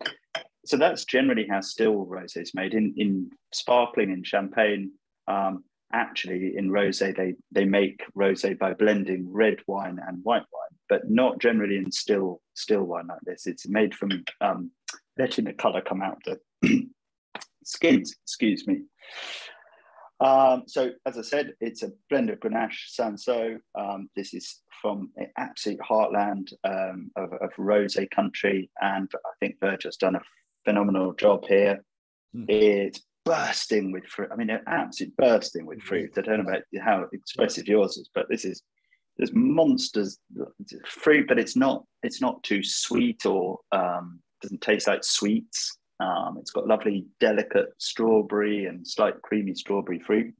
so that's generally how still rosé is made. In, in sparkling and champagne, um, actually in rosé, they, they make rosé by blending red wine and white wine, but not generally in still, still wine like this. It's made from um, letting the color come out the skins, excuse me. Um, so as I said, it's a blend of Grenache Cinsault. Um, this is from an absolute heartland um, of, of rosé country, and I think Virgil's done a phenomenal job here. Mm. It's bursting with fruit. I mean, absolutely bursting with fruit. I don't know about how expressive yours is, but this is there's monsters fruit, but it's not it's not too sweet or um, doesn't taste like sweets. Um, it's got lovely, delicate strawberry and slight creamy strawberry fruit.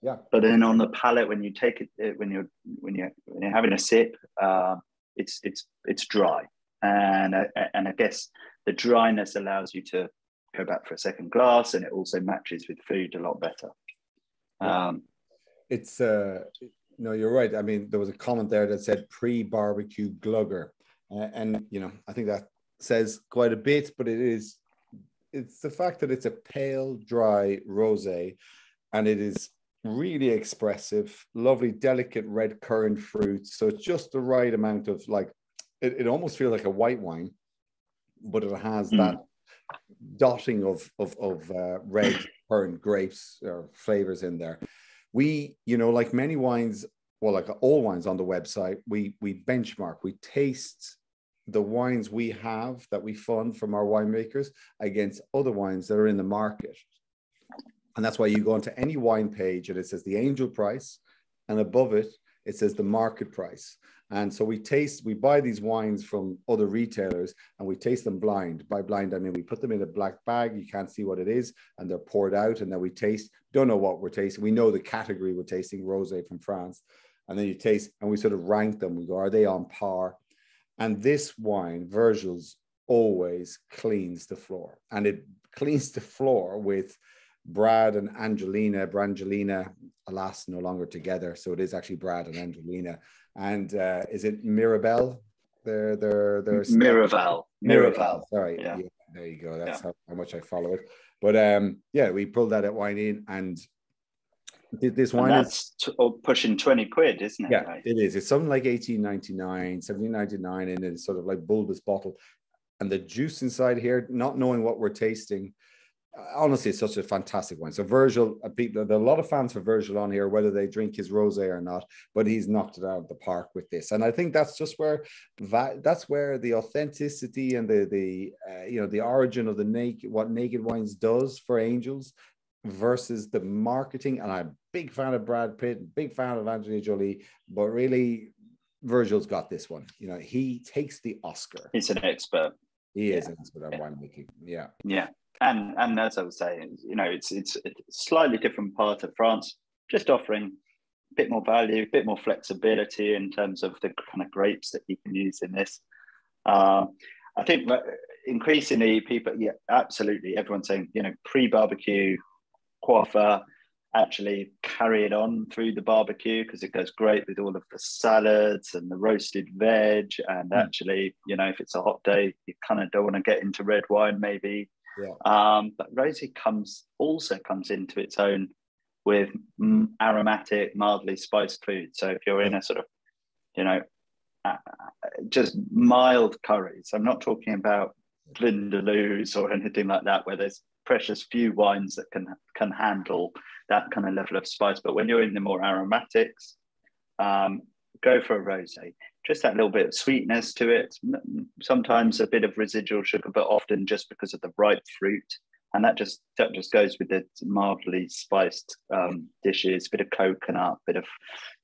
Yeah. But then on the palate, when you take it, when you're when you're when you're having a sip, uh, it's it's it's dry, and uh, and I guess the dryness allows you to go back for a second glass, and it also matches with food a lot better. Um, it's uh, no, you're right. I mean, there was a comment there that said pre-barbecue glugger, uh, and you know, I think that says quite a bit, but it is it's the fact that it's a pale, dry rosé, and it is really expressive, lovely, delicate red currant fruit. So it's just the right amount of like, it, it almost feels like a white wine, but it has mm. that dotting of of, of uh, red currant grapes or flavors in there. We, you know, like many wines, well, like all wines on the website, we we benchmark, we taste the wines we have that we fund from our winemakers against other wines that are in the market. And that's why you go onto any wine page and it says the angel price, and above it, it says the market price. And so we taste, we buy these wines from other retailers and we taste them blind. By blind, I mean we put them in a black bag, you can't see what it is, and they're poured out, and then we taste, don't know what we're tasting. We know the category we're tasting, rose from France. And then you taste, and we sort of rank them. We go, are they on par? And this wine, Virgil's, always cleans the floor. And it cleans the floor with Brad and Angelina. Brangelina, alas, no longer together. So it is actually Brad and Angelina. And uh, is it Mirabelle? They're, they're, they're Miraval. Miraval. Sorry. Yeah. yeah. there you go. That's yeah. how, how much I follow it. But um, yeah, we pulled that at wine in and this wine is t- oh, pushing 20 quid, isn't it? Yeah, it is. It's something like 1899, 1799, and it's sort of like bulbous bottle. And the juice inside here, not knowing what we're tasting, honestly, it's such a fantastic wine. So Virgil, uh, people, there are a lot of fans for Virgil on here, whether they drink his rosé or not, but he's knocked it out of the park with this. And I think that's just where that's where the authenticity and the the uh, you know the origin of the naked what Naked Wines does for Angels versus the marketing. And I'm a big fan of Brad Pitt, big fan of Angelina Jolie, but really Virgil's got this one. You know, he takes the Oscar. He's an expert. He is an expert on winemaking. Yeah. Yeah. And and as I was saying, you know, it's it's a slightly different part of France, just offering a bit more value, a bit more flexibility in terms of the kind of grapes that you can use in this. Um, I think increasingly people, yeah, absolutely, everyone's saying, you know, pre-barbecue quaffer actually carry it on through the barbecue because it goes great with all of the salads and the roasted veg. And mm. actually, you know, if it's a hot day, you kind of don't want to get into red wine, maybe. Yeah. Um, but rosé comes also comes into its own with aromatic, mildly spiced food. So if you're in a sort of, you know, uh, just mild curries, I'm not talking about vindaloos or anything like that, where there's precious few wines that can can handle that kind of level of spice. But when you're in the more aromatics, um, go for a rosé. Just that little bit of sweetness to it. Sometimes a bit of residual sugar, but often just because of the ripe fruit. And that just that just goes with the mildly spiced um, dishes. Bit of coconut, bit of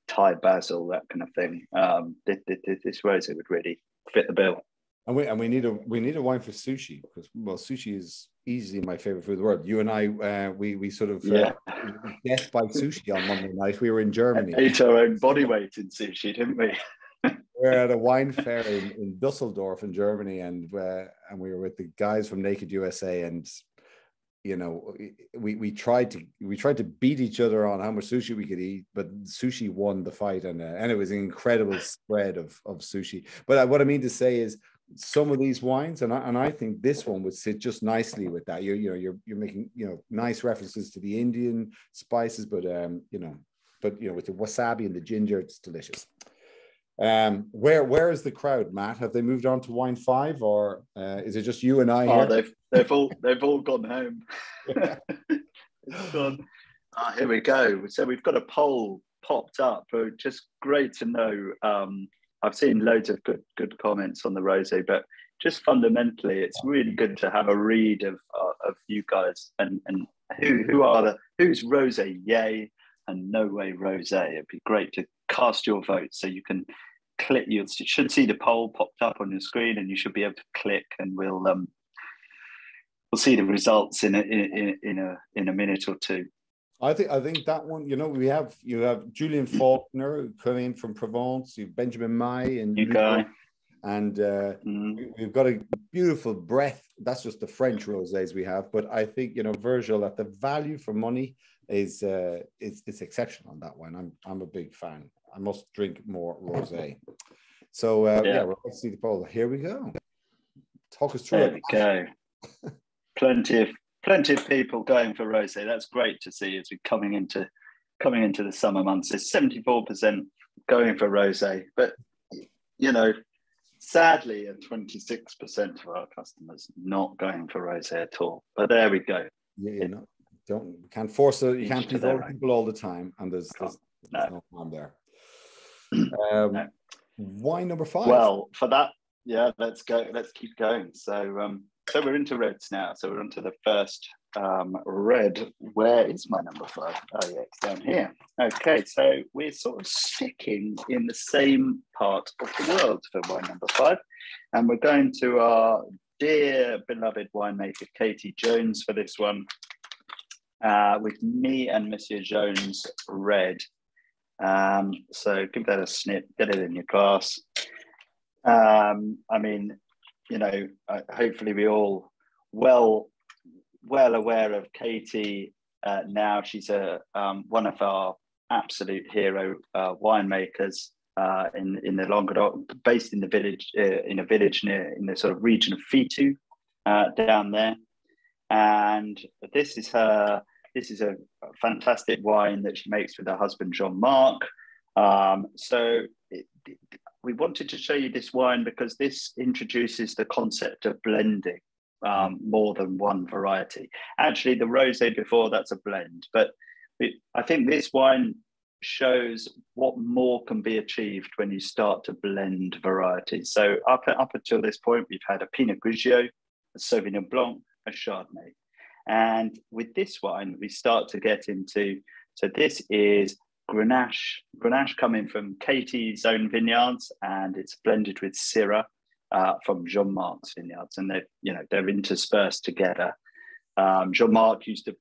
Thai basil, that kind of thing. Um, this, this, this rosé would really fit the bill. And we and we need a we need a wine for sushi because well sushi is easily my favorite food in the world. You and I uh, we we sort of uh, yeah. death by sushi on Monday night. We were in Germany. Ate our own body weight in sushi, didn't we? we're at a wine fair in, in Dusseldorf in Germany, and uh, and we were with the guys from Naked USA, and you know we we tried to we tried to beat each other on how much sushi we could eat but sushi won the fight and uh, and it was an incredible spread of of sushi but uh, what i mean to say is some of these wines, and I, and I think this one would sit just nicely with that. You're you know you're you're making you know nice references to the Indian spices, but um you know but you know with the wasabi and the ginger, it's delicious. Um, where where is the crowd, Matt? Have they moved on to wine five, or uh, is it just you and I? Oh, here? they've they've all they've all gone home. it's gone. Ah, here we go. So we've got a poll popped up. Just great to know um, I've seen loads of good good comments on the rosé, but just fundamentally, it's really good to have a read of uh, of you guys and and who who are the who's rosé yay and no way rosé. It'd be great to cast your vote so you can click. You should see the poll popped up on your screen, and you should be able to click, and we'll um we'll see the results in a in, in a in a minute or two. I think I think that one. You know, we have you have Julian Faulkner coming from Provence. You've Benjamin May and you guy. And uh, mm. we've got a beautiful breath. That's just the French rosés we have. But I think you know, Virgil that the value for money is uh, is it's exceptional on that one. I'm I'm a big fan. I must drink more rosé. So uh, yeah. yeah, well, let's see the poll. Here we go. Talk us through there it. Go. Plenty of plenty of people going for rosé. That's great to see as we're coming into coming into the summer months. There's 74% going for rosé, but you know, sadly, a 26% of our customers not going for rosé at all. But there we go. Yeah, you know, don't can't force it. You can't please all people all the time, and there's, there's, there's no. no harm there. Um, no. Wine number five. Well, for that, yeah, let's go. Let's keep going. So, um, so we're into reds now. So we're onto the first um, red. Where is my number five? Oh yeah, it's down here. Okay, so we're sort of sticking in the same part of the world for wine number five, and we're going to our dear beloved winemaker Katie Jones for this one. Uh, with me and Monsieur Jones red. Um, so give that a snip, get it in your glass. Um, I mean, you know, uh, hopefully we all well well aware of Katie uh, now. She's a um, one of our absolute hero uh, winemakers uh, in in the Languedoc, based in the village uh, in a village near in the sort of region of Fitou uh, down there. And this is her. This is a fantastic wine that she makes with her husband Jean Marc. Um, so it, we wanted to show you this wine because this introduces the concept of blending um, more than one variety. Actually, the rosé before that's a blend, but it, I think this wine shows what more can be achieved when you start to blend varieties. So up up until this point, we've had a Pinot Grigio, a Sauvignon Blanc, a Chardonnay, and with this wine, we start to get into. So this is Grenache, Grenache coming from Katie's own vineyards, and it's blended with Syrah uh, from Jean Marc's vineyards, and they're you know they're interspersed together. Um, Jean Marc used to,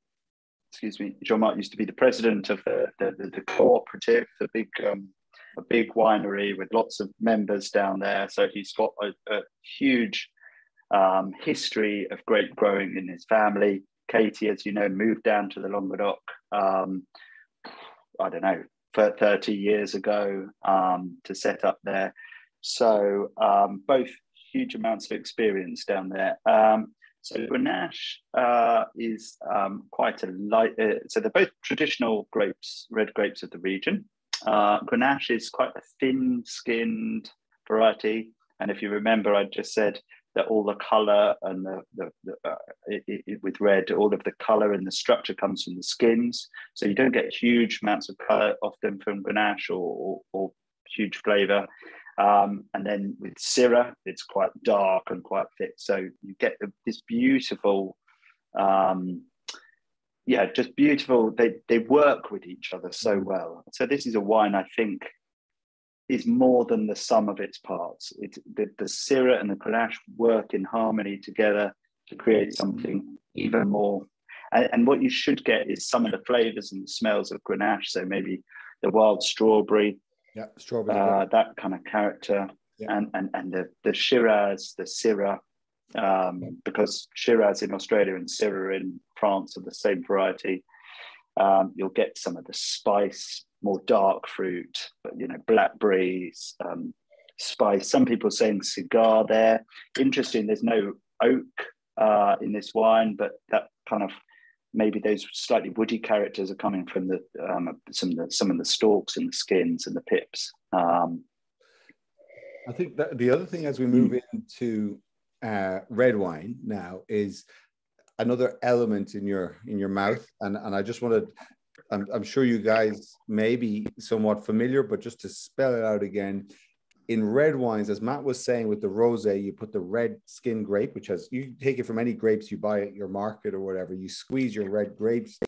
excuse me, Jean Marc used to be the president of the the, the, the cooperative, the big um, a big winery with lots of members down there. So he's got a, a huge um, history of grape growing in his family. Katie, as you know, moved down to the Languedoc. Um, I don't know, 30 years ago um, to set up there. So um, both huge amounts of experience down there. Um, so Grenache uh, is um, quite a light. Uh, so they're both traditional grapes, red grapes of the region. Uh, Grenache is quite a thin-skinned variety, and if you remember, I just said that all the color and the, the, the uh, it, it, with red, all of the color and the structure comes from the skins. So you don't get huge amounts of color often from Grenache or, or, or huge flavor. Um, and then with Syrah, it's quite dark and quite thick. So you get this beautiful, um, yeah, just beautiful. They, they work with each other so well. So this is a wine I think is more than the sum of its parts. It, the, the Syrah and the Grenache work in harmony together to create something even more. And, and, what you should get is some of the flavors and the smells of Grenache. So maybe the wild strawberry, yeah, strawberry, uh, that kind of character, yeah. and and and the the Shiraz, the Syrah, um, because Shiraz in Australia and Syrah in France are the same variety. Um, you'll get some of the spice, more dark fruit, but you know, blackberries, um, spice. Some people saying cigar there. Interesting, there's no oak uh, in this wine, but that kind of maybe those slightly woody characters are coming from the um, some of the some of the stalks and the skins and the pips. Um, I think that the other thing as we move mm. into uh, red wine now is another element in your in your mouth, and and I just wanted I'm, I'm sure you guys may be somewhat familiar, but just to spell it out again, in red wines, as Matt was saying with the rosé, you put the red skin grape, which has you take it from any grapes you buy at your market or whatever. You squeeze your red grapes,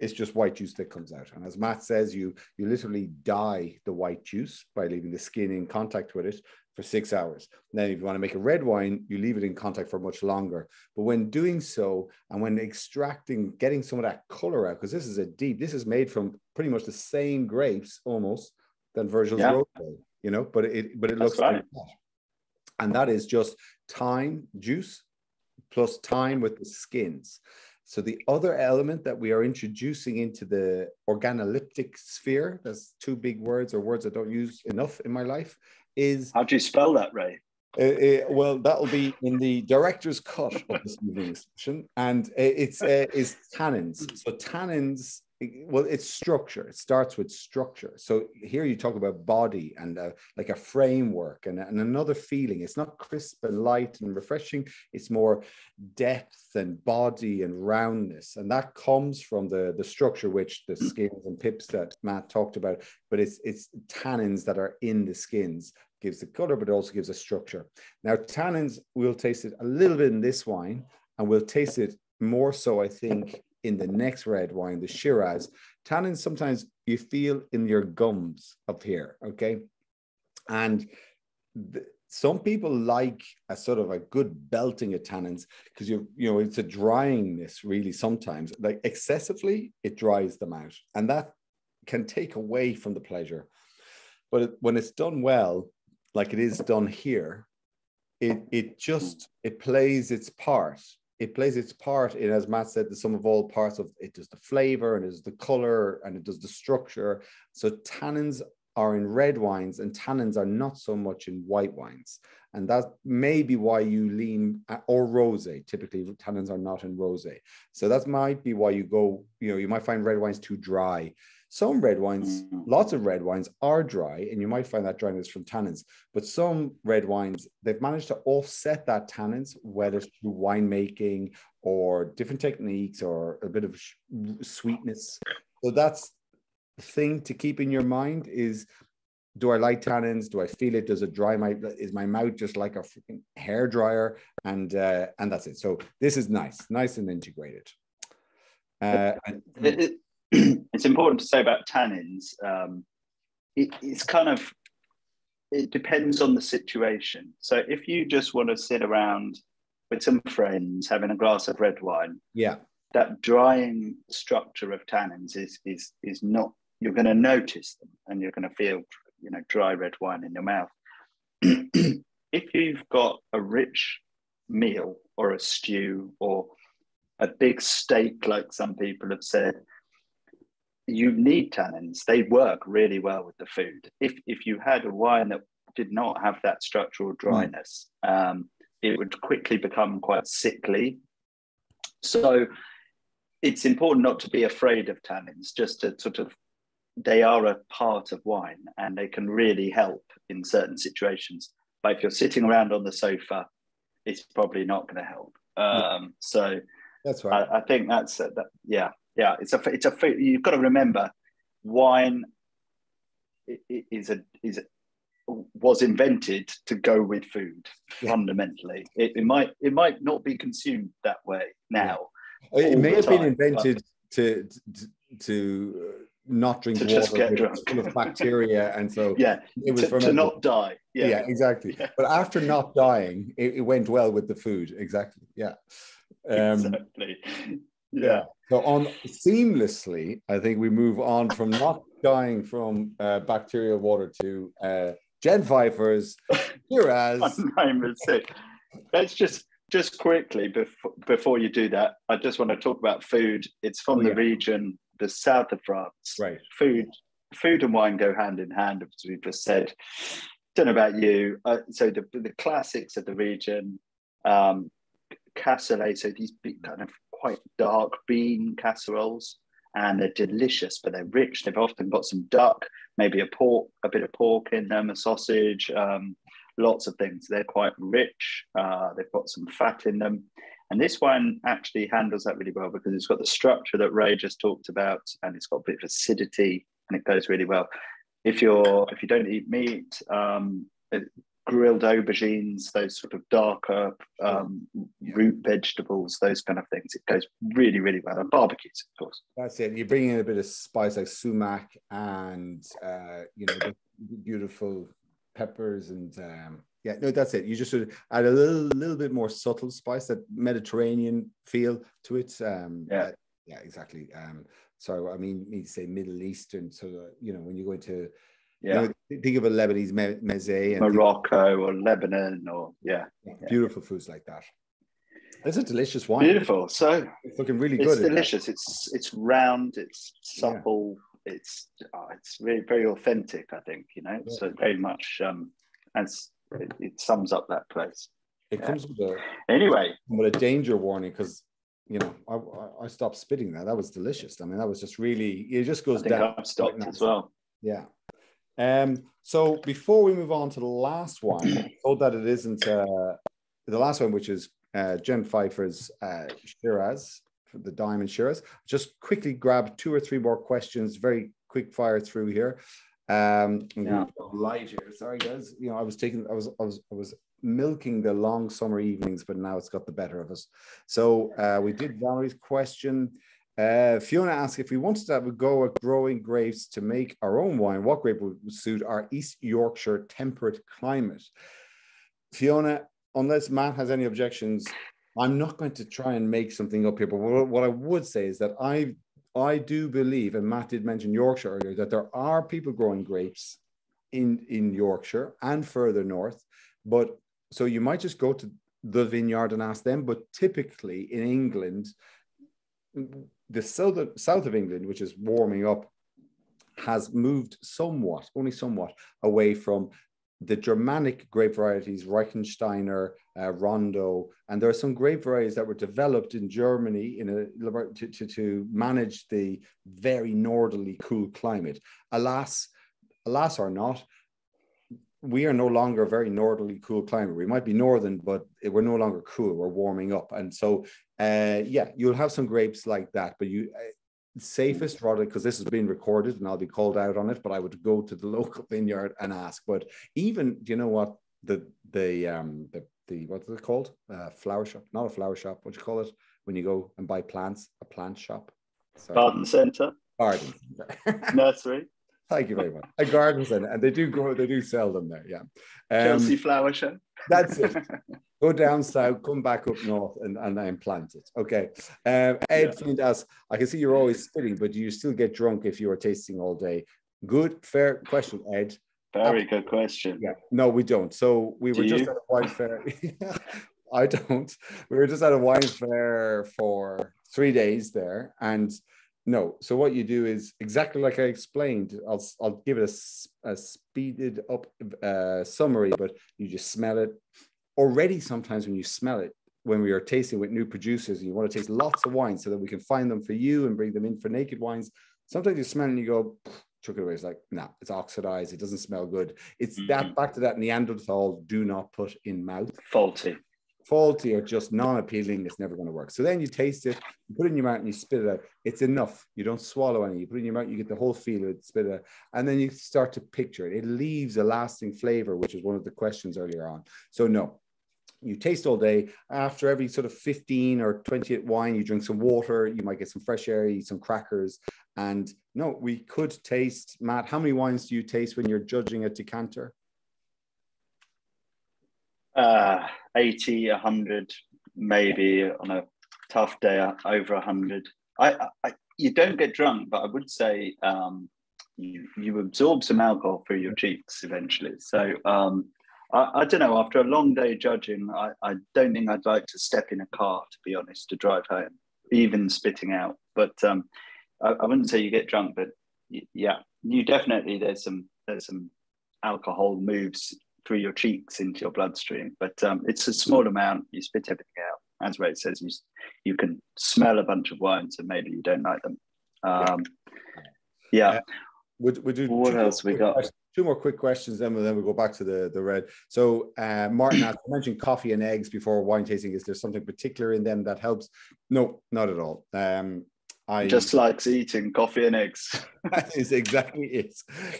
it's just white juice that comes out. And as Matt says, you you literally dye the white juice by leaving the skin in contact with it for six hours. Then, if you want to make a red wine, you leave it in contact for much longer. But when doing so, and when extracting, getting some of that color out, because this is a deep, this is made from pretty much the same grapes almost than Virgil's yeah. rosé, you know, but it but it That's looks right. like that. And that is just time juice plus time with the skins. So the other element that we are introducing into the organoleptic sphere, that's two big words or words I don't use enough in my life, is how do you spell that, Ray? Uh, uh, well, that'll be in the director's cut of this evening's session, and uh, it's uh, is tannins. So tannins, well, it's structure. It starts with structure. So here you talk about body and uh, like a framework and, and another feeling. It's not crisp and light and refreshing. It's more depth and body and roundness, and that comes from the the structure, which the skins and pips that Matt talked about. But it's it's tannins that are in the skins gives the color, but also gives a structure. Now, tannins, we'll taste it a little bit in this wine, and we'll taste it more so, I think, in the next red wine, the Shiraz. Tannins, sometimes you feel in your gums up here, okay? And some people like a sort of a good belting of tannins because you you know it's a dryingness really sometimes like excessively it dries them out and that can take away from the pleasure but it, when it's done well like it is done here, it it just it plays its part. It plays its part in, as Matt said, the sum of all parts of it does the flavor and it does the color and it does the structure. So tannins are in red wines and tannins are not so much in white wines. And that may be why you lean or rosé. Typically, tannins are not in rosé. So that might be why you go, you know, you might find red wines too dry. Some red wines, mm. lots of red wines are dry, and you might find that dryness from tannins. But some red wines, they've managed to offset that tannins, whether through winemaking or different techniques or a bit of sweetness. So that's the thing to keep in your mind is do I like tannins? Do I feel it? Does it dry my is my mouth just like a freaking hair dryer? And uh, and that's it. So this is nice, nice and integrated. Uh, and, it's important to say about tannins. Um, it, it's kind of it depends on the situation. So if you just want to sit around with some friends having a glass of red wine, yeah, that drying structure of tannins is is is not. You're going to notice them, and you're going to feel you know dry red wine in your mouth. if you've got a rich meal or a stew or a big steak, like some people have said, you need tannins. They work really well with the food. If if you had a wine that did not have that structural hmm. dryness, mm. um, it would quickly become quite sickly. So it's important not to be afraid of tannins, just to sort of they are a part of wine and they can really help in certain situations. But if you're sitting around on the sofa, it's probably not going to help. Um, so that's right. I, I think that's uh, that, yeah, yeah. It's a it's a you've got to remember, wine is a is a, was invented to go with food fundamentally. It, it, might it might not be consumed that way now. It may have time, been invented to to, to not drink to water full of bacteria, and so yeah, it was to, to not die. Yeah, yeah exactly. Yeah. But after not dying, it, it, went well with the food. Exactly. Yeah. Um, exactly. Yeah. So on seamlessly, I think we move on from not dying from uh, bacterial water to uh, Jen Pfeiffer's Shiraz. Mistake. Let's just just quickly before before you do that, I just want to talk about food. It's from oh, the yeah. region, the south of France. Right. Food, food and wine go hand in hand, as we just said. Don't know about you. Uh, so the the classics of the region, um, cassoulet. So these big kind of quite dark bean casseroles, and they're delicious, but they're rich. They've often got some duck, maybe a pork, a bit of pork in them, a sausage. Um, lots of things. They're quite rich. Uh, they've got some fat in them. And this one actually handles that really well because it's got the structure that Ray just talked about, and it's got a bit of acidity, and it goes really well. If you're if you don't eat meat, um, grilled aubergines, those sort of darker um, root vegetables, those kind of things, it goes really really well. And barbecues, of course. That's it. You bring in a bit of spice like sumac and uh, you know beautiful peppers and um, yeah, no, that's it. You just sort of add a little, little bit more subtle spice, that Mediterranean feel to it. Um, yeah, uh, yeah, exactly. Um, so I mean, you say Middle Eastern, so you know when you go into yeah, you know, think of a Lebanese meze, Morocco or Lebanon, or yeah, yeah, beautiful foods like that. It's a delicious wine. Beautiful. So it's looking really good. It's delicious. It's it's round. It's supple. Yeah. It's oh, it's really very authentic. I think you know. Yeah. So very much um, as it, it sums up that place. It yeah. comes with a anyway with a danger warning because you know I, I stopped spitting that. That was delicious. I mean, that was just really it just goes down. I've stopped as well. Yeah. Um. So before we move on to the last one, so that it isn't uh, the last one, which is uh, Jen Pfeiffer's uh, Shiraz, the Diamond Shiraz. Just quickly grab two or three more questions, very quick fire through here. Um, yeah. light here. Sorry, guys. You know, I was taking, I was, I was, I was milking the long summer evenings, but now it's got the better of us. So uh, we did Valerie's question. Uh, Fiona asked if we wanted to have a go at growing grapes to make our own wine, what grape would suit our East Yorkshire temperate climate? Fiona, unless Matt has any objections, I'm not going to try and make something up here. But what I would say is that I've I do believe, and Matt did mention Yorkshire earlier, that there are people growing grapes in, in Yorkshire and further north. But so you might just go to the vineyard and ask them. But typically in England, the south, south of England, which is warming up, has moved somewhat, only somewhat, away from the Germanic grape varieties, Reichensteiner, uh, Rondo, and there are some grape varieties that were developed in Germany in a, to, to, to manage the very northerly cool climate. Alas, alas or not, we are no longer a very northerly cool climate. We might be northern, but we're no longer cool. We're warming up, and so uh, yeah, you'll have some grapes like that. But you, safest rather because this has been recorded and I'll be called out on it, but I would go to the local vineyard and ask. But even do you know what the the um the the what's it called? Uh, flower shop, not a flower shop. What do you call it when you go and buy plants? A plant shop. Sorry. Garden centre. Garden. Nursery. Thank you very much. A garden centre, and they do grow. They do sell them there. Yeah. Um, Chelsea flower show. That's it. Go down south, come back up north, and, and then plant it. Okay. Um, Ed yeah. us, I can see you're always spitting, but do you still get drunk if you are tasting all day? Good, fair question, Ed. Very good question. Yeah. No, we don't. So we do were just you? at a wine fair. I don't. We were just at a wine fair for three days there, and no. So what you do is exactly like I explained. I'll I'll give it a, a speeded up uh, summary, but you just smell it. Already, sometimes when you smell it, when we are tasting with new producers, and you want to taste lots of wine so that we can find them for you and bring them in for naked wines. Sometimes you smell and you go, chuck it away. It's like, no, nah, it's oxidized. It doesn't smell good. It's mm-hmm. that back to that Neanderthal. Do not put in mouth. Faulty faulty or just non-appealing, it's never going to work. So then you taste it, you put it in your mouth and you spit it out. It's enough. You don't swallow any. You put it in your mouth, you get the whole feel of it, spit it out. And then you start to picture it. It leaves a lasting flavor, which is one of the questions earlier on. So no, you taste all day. After every sort of 15 or 20 wine, you drink some water, you might get some fresh air, eat some crackers. And no, we could taste, Matt, how many wines do you taste when you're judging a decanter? Uh, 80, 100, maybe on a tough day, over 100. I, I, you don't get drunk, but I would say um, you, you absorb some alcohol through your cheeks eventually. So um, I, I, don't know, after a long day judging, I, I don't think I'd like to step in a car, to be honest, to drive home, even spitting out. But um, I, I wouldn't say you get drunk, but yeah, you definitely, there's some, there's some alcohol moves through your cheeks into your bloodstream. But um, it's a small amount. You spit everything out. As Ray says, you you can smell a bunch of wines and maybe you don't like them. Um, yeah. yeah. Would we do what else we got? Questions, two more quick questions, then we'll, then we'll go back to the, the red. So, uh, Martin, I mentioned coffee and eggs before wine tasting. Is there something particular in them that helps? No, not at all. Um, I just likes eating coffee and eggs. that is exactly it.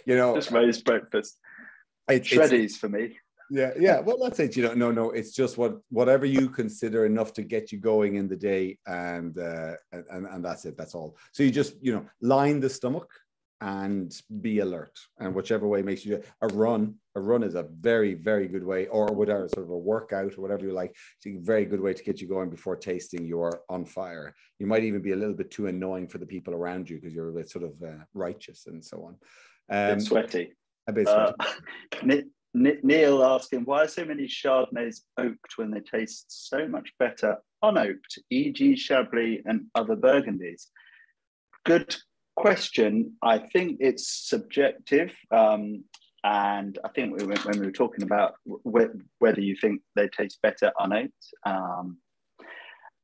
You know, just raised breakfast. It, Shreddies for me. Yeah, yeah. Well, that's it. You know, no, no. It's just what whatever you consider enough to get you going in the day, and uh, and and that's it. That's all. So you just you know line the stomach and be alert, and whichever way makes you a run. A run is a very very good way, or whatever sort of a workout or whatever you like. It's a very good way to get you going before tasting. You're on fire. You might even be a little bit too annoying for the people around you because you're a bit sort of uh, righteous and so on. Um, sweaty. Bit uh, Neil asking why are so many Chardonnays oaked when they taste so much better unoaked, e.g., Chablis and other Burgundies? Good question. I think it's subjective. Um, and I think when we were talking about whether you think they taste better unoaked, um,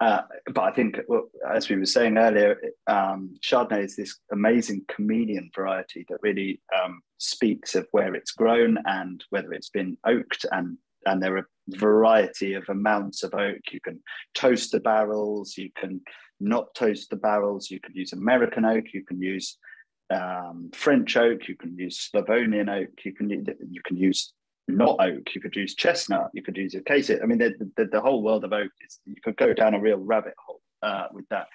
uh, but I think, well, as we were saying earlier, um, Chardonnay is this amazing chameleon variety that really um, speaks of where it's grown and whether it's been oaked. And, and there are a variety of amounts of oak. You can toast the barrels, you can not toast the barrels, you can use American oak, you can use um, French oak, you can use Slavonian oak, you can, you can use not oak. You could use chestnut. You could use acacia. I mean, the, the, the whole world of oak is you could go down a real rabbit hole uh, with that.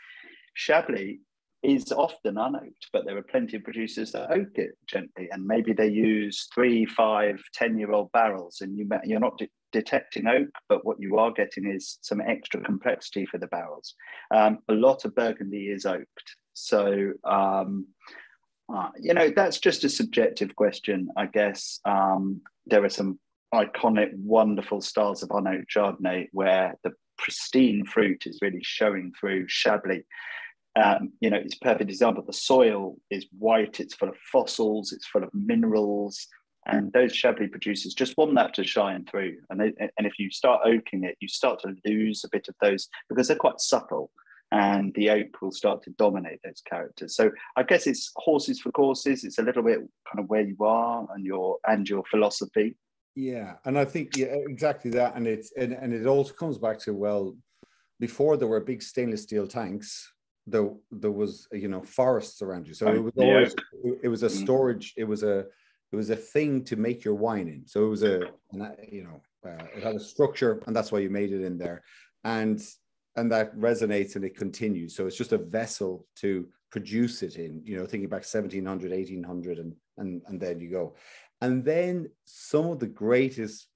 Chablis is often unoaked, but there are plenty of producers that oak it gently, and maybe they use three, five, ten-year-old barrels, and you you're not de- detecting oak, but what you are getting is some extra complexity for the barrels. Um, a lot of Burgundy is oaked, so. Um, uh, you know, that's just a subjective question, I guess. Um, there are some iconic, wonderful styles of unoaked Chardonnay where the pristine fruit is really showing through Chablis. Um, you know, it's a perfect example. The soil is white, it's full of fossils, it's full of minerals, and those Chablis producers just want that to shine through. And they, and if you start oaking it, you start to lose a bit of those because they're quite subtle and the oak will start to dominate those characters. So I guess it's horses for courses. It's a little bit kind of where you are and your and your philosophy. Yeah, and I think yeah, exactly that, and it's and, and it also comes back to well, before there were big stainless steel tanks, there there was you know forests around you, so it was always it was a mm. storage, it was a it was a thing to make your wine in. So it was a you know uh, it had a structure, and that's why you made it in there, and and that resonates and it continues. So it's just a vessel to produce it in, you know, thinking back 1700, 1800, and, and, and then you go. And then some of the greatest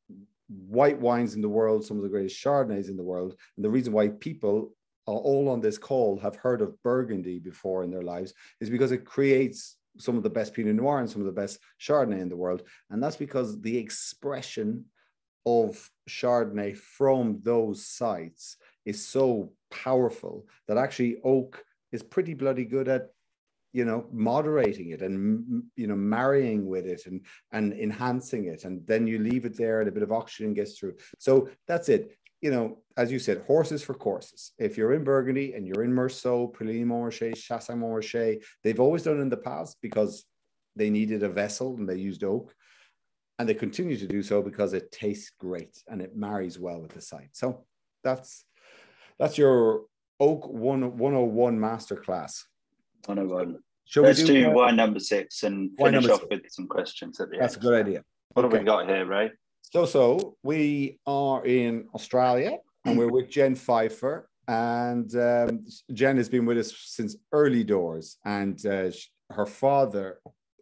white wines in the world, some of the greatest Chardonnays in the world. And the reason why people are all on this call have heard of Burgundy before in their lives is because it creates some of the best Pinot Noir and some of the best Chardonnay in the world. And that's because the expression of Chardonnay from those sites is so powerful that actually oak is pretty bloody good at you know moderating it and you know marrying with it and and enhancing it. And then you leave it there and a bit of oxygen gets through. So that's it. You know as you said horses for courses. If you're in burgundy and you're in Meursault, Puligny Montrachet, Chassagne they've always done it in the past because they needed a vessel and they used oak. And they continue to do so because it tastes great and it marries well with the site. So that's that's your oak 1, 101 masterclass 101. Shall Let's we do, do wine number six and finish off six. with some questions at the That's end. a good idea. What okay. have we got here, Ray? So, so we are in Australia and we're with Jen Pfeiffer. And um, Jen has been with us since early doors. And uh, her father,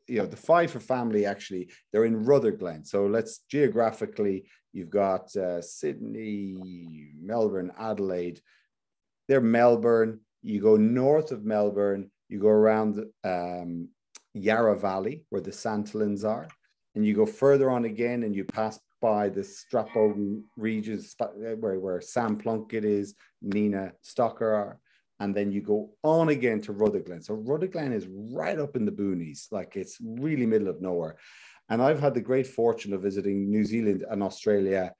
you know, the Pfeiffer family actually, they're in Rutherglen. So let's geographically, you've got uh, Sydney, Melbourne, Adelaide. They're Melbourne. You go north of Melbourne, you go around um, Yarra Valley where the Santolins are, and you go further on again and you pass by the Strathbogie regions where, where Sam Plunkett is, Nina Stocker are, and then you go on again to Rutherglen. So Rutherglen is right up in the boonies, like it's really middle of nowhere. And I've had the great fortune of visiting New Zealand and Australia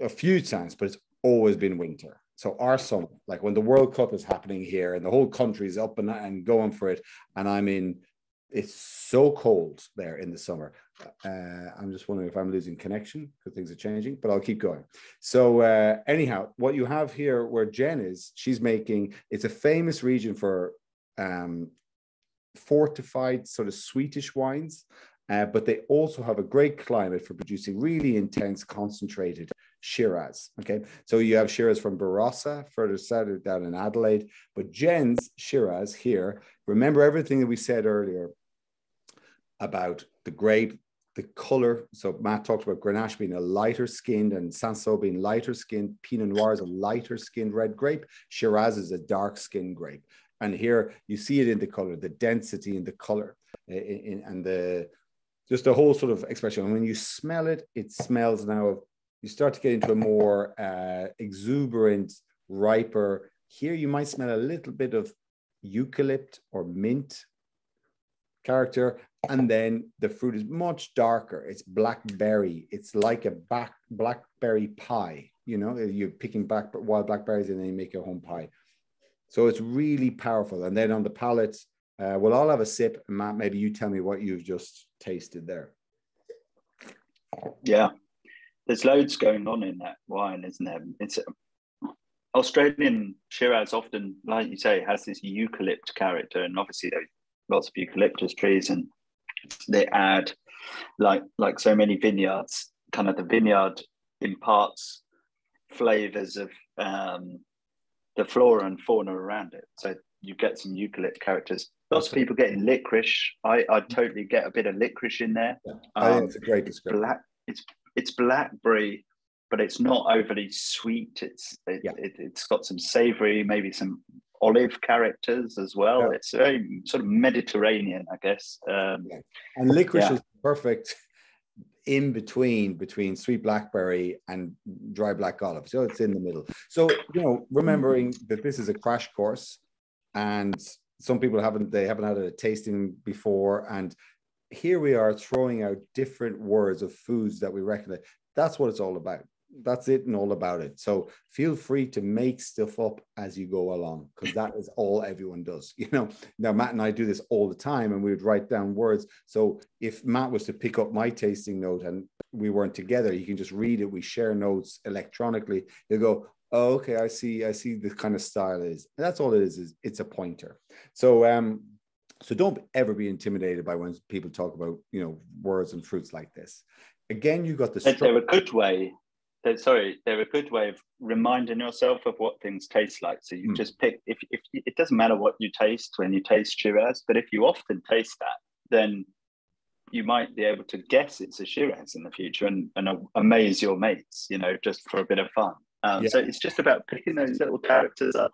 a few times, but it's always been winter. So our summer, like when the World Cup is happening here and the whole country is up and, and going for it, and I'm in, it's so cold there in the summer. Uh, I'm just wondering if I'm losing connection because things are changing, but I'll keep going. So uh, anyhow, what you have here, where Jen is, she's making. It's a famous region for um, fortified sort of sweetish wines. Uh, but they also have a great climate for producing really intense, concentrated Shiraz. Okay, so you have Shiraz from Barossa, further south down in Adelaide, but Jen's Shiraz here. Remember everything that we said earlier about the grape, the color. So Matt talked about Grenache being a lighter skinned and Cinsault being lighter skinned. Pinot Noir is a lighter skinned red grape. Shiraz is a dark skinned grape. And here you see it in the color, the density in the color, in, in, and the just the whole sort of expression. And when you smell it, it smells now you start to get into a more uh, exuberant, riper. Here you might smell a little bit of eucalypt or mint character, and then the fruit is much darker. It's blackberry. It's like a back blackberry pie. You know, you're picking back wild blackberries and then you make your home pie. So it's really powerful. And then on the palate, uh, well, I'll have a sip. And Matt, maybe you tell me what you've just tasted there. Yeah, there's loads going on in that wine, isn't there? It's Australian Shiraz often, like you say, has this eucalypt character, and obviously there's lots of eucalyptus trees, and they add, like like so many vineyards, kind of the vineyard imparts flavors of um, the flora and fauna around it. So you get some eucalypt characters. Lots of people getting licorice. I, I totally get a bit of licorice in there. Yeah. Um, think it's a great description. Black, it's it's blackberry, but it's not overly sweet. It's it, yeah. it, has got some savory, maybe some olive characters as well. Yeah. It's very sort of Mediterranean, I guess. Um, yeah. And licorice is perfect in between between sweet blackberry and dry black olive so it's in the middle so you know remembering mm. that this is a crash course and some people haven't they haven't had a tasting before and here we are throwing out different words of foods that we recognize. That's what it's all about. That's it and all about it. So feel free to make stuff up as you go along because that is all everyone does. You know, now Matt and I do this all the time and we would write down words. So if Matt was to pick up my tasting note and we weren't together, you can just read it. We share notes electronically. You go, oh, okay, I see, I see the kind of style is. And that's all it is, is it's a pointer. So um so don't ever be intimidated by when people talk about, you know, words and fruits like this. Again, you got the. Stru- they're a good way. Sorry, they're a good way of reminding yourself of what things taste like. So you mm. just pick. If, if it doesn't matter what you taste when you taste Shiraz, but if you often taste that, then you might be able to guess it's a Shiraz in the future and, and amaze your mates. You know, just for a bit of fun. Um, yeah. So it's just about picking those little characters up,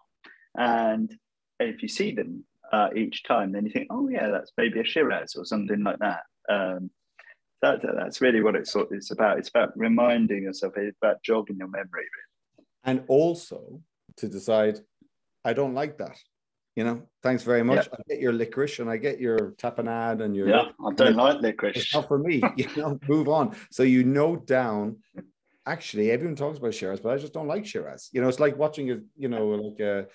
and if you see them uh, each time, then you think, oh yeah, that's maybe a Shiraz or something like that. Um, that, that's really what it's, it's about. It's about reminding yourself, it's about jogging your memory. And also to decide, I don't like that. You know, thanks very much. Yeah. I get your licorice and I get your tapenade and your. Yeah, I don't like licorice. It's not for me. you know, move on. So you note down. Actually, everyone talks about Shiraz, but I just don't like Shiraz. You know, it's like watching a, you know, like a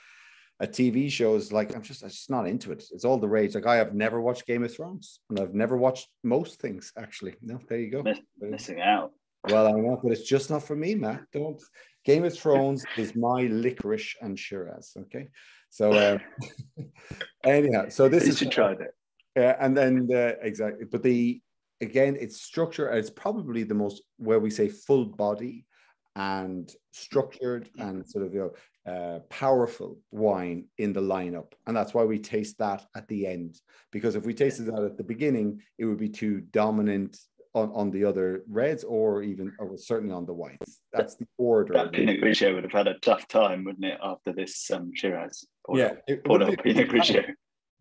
a TV show is like I'm just I'm just not into it. It's all the rage. Like I have never watched Game of Thrones, and I've never watched most things actually. No, there you go. missing out. Well, I know, but it's just not for me, Matt. Don't. Game of Thrones is my licorice and Shiraz. Okay, so um, anyhow, so this you is should try it. Yeah, and then the, exactly, but the again, it's structure. It's probably the most where we say full body and structured and sort of you know uh, powerful wine in the lineup. And that's why we taste that at the end. Because if we tasted that at the beginning, it would be too dominant on, on the other reds or even or certainly on the whites. That's the order. That Pinot Grigio would have had a tough time, wouldn't it, after this um, Shiraz? yeah, it, it Pinot Grigio.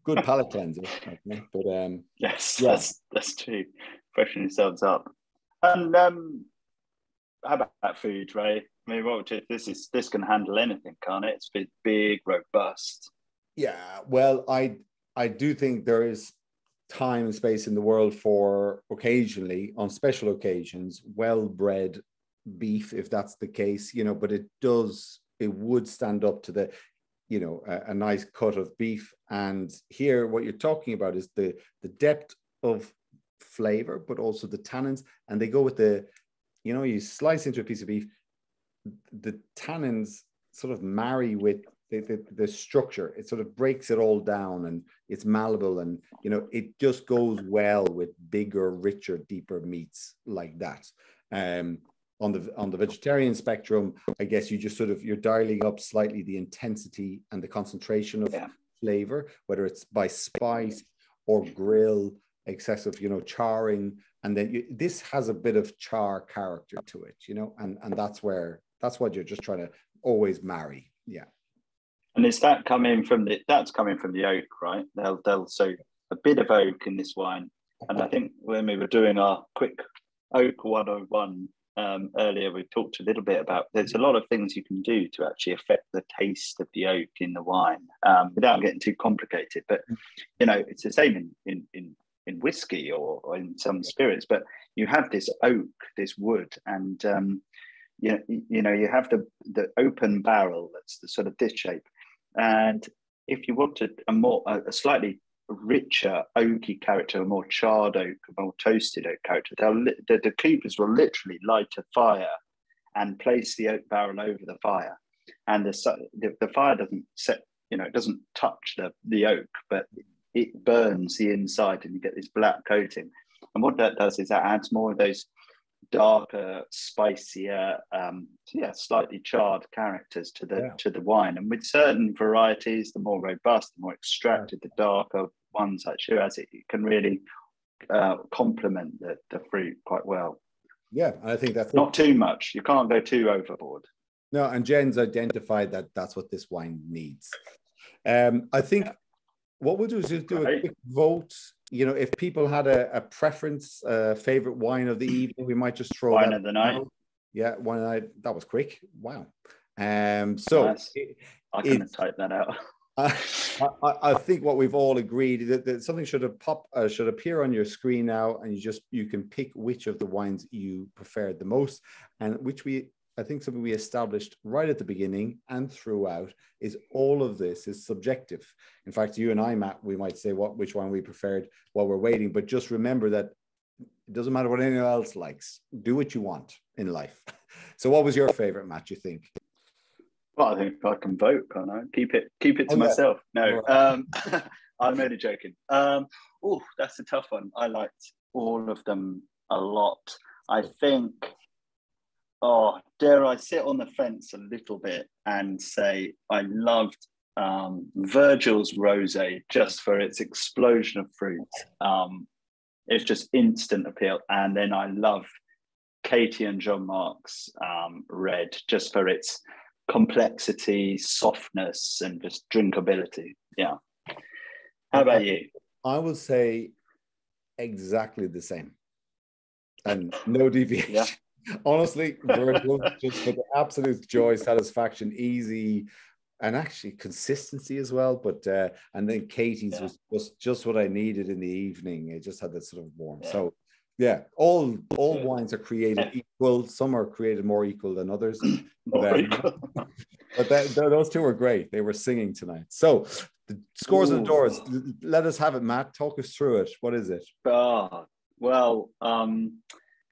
Good palate cleanser. but um, yes, yeah. that's that's true. Freshen yourselves up. And um, how about food, Ray? I mean, what you, this is this can handle anything, can't it? It's big, big, robust. Yeah, well, I I do think there is time and space in the world for occasionally, on special occasions, well-bred beef, if that's the case, you know. But it does, it would stand up to the, you know, a, a nice cut of beef. And here, what you're talking about is the the depth of flavor, but also the tannins, and they go with the, you know, you slice into a piece of beef the tannins sort of marry with the, the, the, structure. It sort of breaks it all down and it's malleable and, you know, it just goes well with bigger, richer, deeper meats like that. Um, on the on the vegetarian spectrum, I guess you just sort of you're dialing up slightly the intensity and the concentration of yeah. flavor, whether it's by spice or grill, excessive, you know, charring, and then you, this has a bit of char character to it, you know, and and that's where that's what you're just trying to always marry. Yeah. And is that coming from the that's coming from the oak, right? They'll they'll so a bit of oak in this wine. And I think when we were doing our quick oak 101 um, earlier, we talked a little bit about there's a lot of things you can do to actually affect the taste of the oak in the wine um, without getting too complicated. But you know, it's the same in in in, in whiskey or, or in some spirits. But you have this oak, this wood, and um, you know, you know, you have the the open barrel that's the sort of this shape, and if you wanted a more a, slightly richer oaky character, a more charred oak, a more toasted oak character, the, the keepers will literally light a fire and place the oak barrel over the fire, and the the, the fire doesn't set, you know, it doesn't touch the the oak, but it burns the inside, and you get this black coating. And what that does is that adds more of those darker, spicier, um, yeah, slightly charred characters to the yeah. to the wine. And with certain varieties, the more robust, the more extracted, the darker ones Shiraz, it, it can really uh, complement the, the fruit quite well. Yeah, I think that's not too much. You can't go too overboard. No, and Jen's identified that that's what this wine needs. Um, I think what we'll do is just do a quick vote you know, if people had a, a preference, a favorite wine of the evening, we might just throw wine of the night. Yeah, wine of the night. That was quick. Wow. Um, so nice. it, I can type that out. I, I, I, think what we've all agreed that, that something should have pop uh, should appear on your screen now, and you just you can pick which of the wines you preferred the most, and which we I think something we established right at the beginning and throughout is all of this is subjective. In fact, you and I, Matt, we might say what which one we preferred while we're waiting, but just remember that it doesn't matter what anyone else likes. Do what you want in life. So, what was your favorite, Matt? You think? Well, I think I can vote, can't I? Keep it, keep it to oh, myself. No, um, I'm only joking. Um, oh, that's a tough one. I liked all of them a lot. I think oh, dare I sit on the fence a little bit and say I loved um, Virgil's rosé just for its explosion of fruit. Um, it's just instant appeal. And then I love Katie and Jean Marc's um, red just for its complexity, softness, and just drinkability. Yeah. How about you? I would say exactly the same. and no deviation. Yeah. Honestly, just for the absolute joy, satisfaction, easy, and actually consistency as well. But uh, and then Katie's yeah. was just just what I needed in the evening. It just had that sort of warmth. Yeah. So yeah, all all wines are created equal. Some are created more equal than others. but, um, but that, those two were great. They were singing tonight. So the scores Ooh. and the doors. Let us have it, Matt. Talk us through it. What is it? Oh, well, um,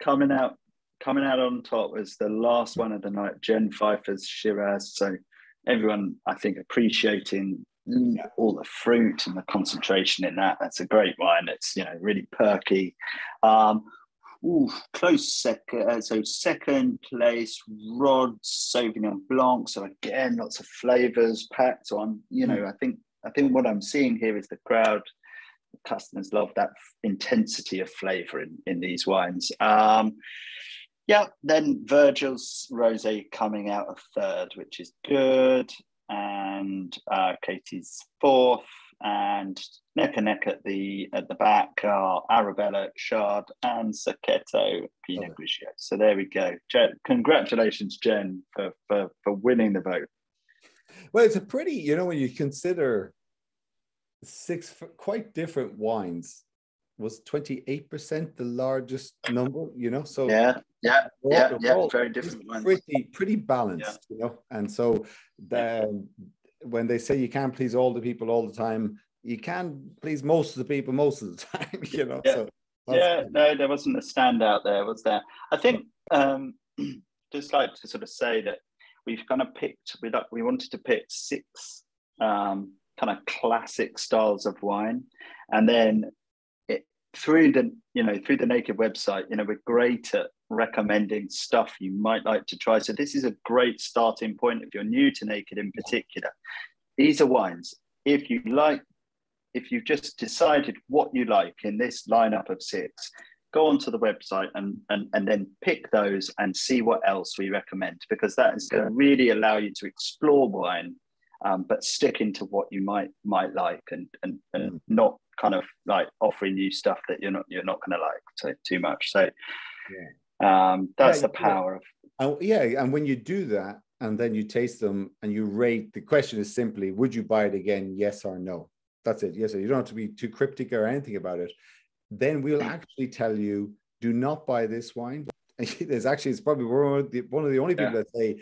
coming out coming out on top was the last one of the night, Jen Pfeiffer's Shiraz. So everyone, I think, appreciating all the fruit and the concentration in that. That's a great wine. It's you know really perky. Um, ooh, close second. Uh, so second place, Rod Sauvignon Blanc. So again, lots of flavors packed on. You know. I think I think what I'm seeing here is the crowd. Customers love that intensity of flavor in, in these wines. Um, yeah, then Virgil's rosé coming out of third, which is good, and uh, Katie's fourth, and neck and neck at the at the back are Arabella, Chard, and Sacchetto Pinot Grigio. So there we go. Jen, congratulations, Jen, for, for for winning the vote. Well, it's a pretty, you know, when you consider six quite different wines was 28% the largest number, you know? So yeah, yeah, yeah, yeah, very different ones. Pretty, pretty balanced, yeah. you know? And so the, when they say you can't please all the people all the time, you can please most of the people most of the time, you know? Yeah. So yeah, no, there wasn't a standout there, was there? I think um, just like to sort of say that we've kind of picked, we, we wanted to pick six um, kind of classic styles of wine. And then through the you know through the naked website you know we're great at recommending stuff you might like to try so this is a great starting point if you're new to naked in particular these are wines if you like if you've just decided what you like in this lineup of six go onto the website and and, and then pick those and see what else we recommend because that is going to really allow you to explore wine um, but stick into what you might might like and and, and mm. not kind of like offering you stuff that you're not you're not going to like too, too much. So yeah. Um, that's yeah, the power of. Yeah, and when you do that, and then you taste them and you rate, the question is simply, would you buy it again? Yes or no. That's it. Yes, or you don't have to be too cryptic or anything about it. Then we'll actually tell you, do not buy this wine. There's actually it's probably one of the, one of the only people yeah. that say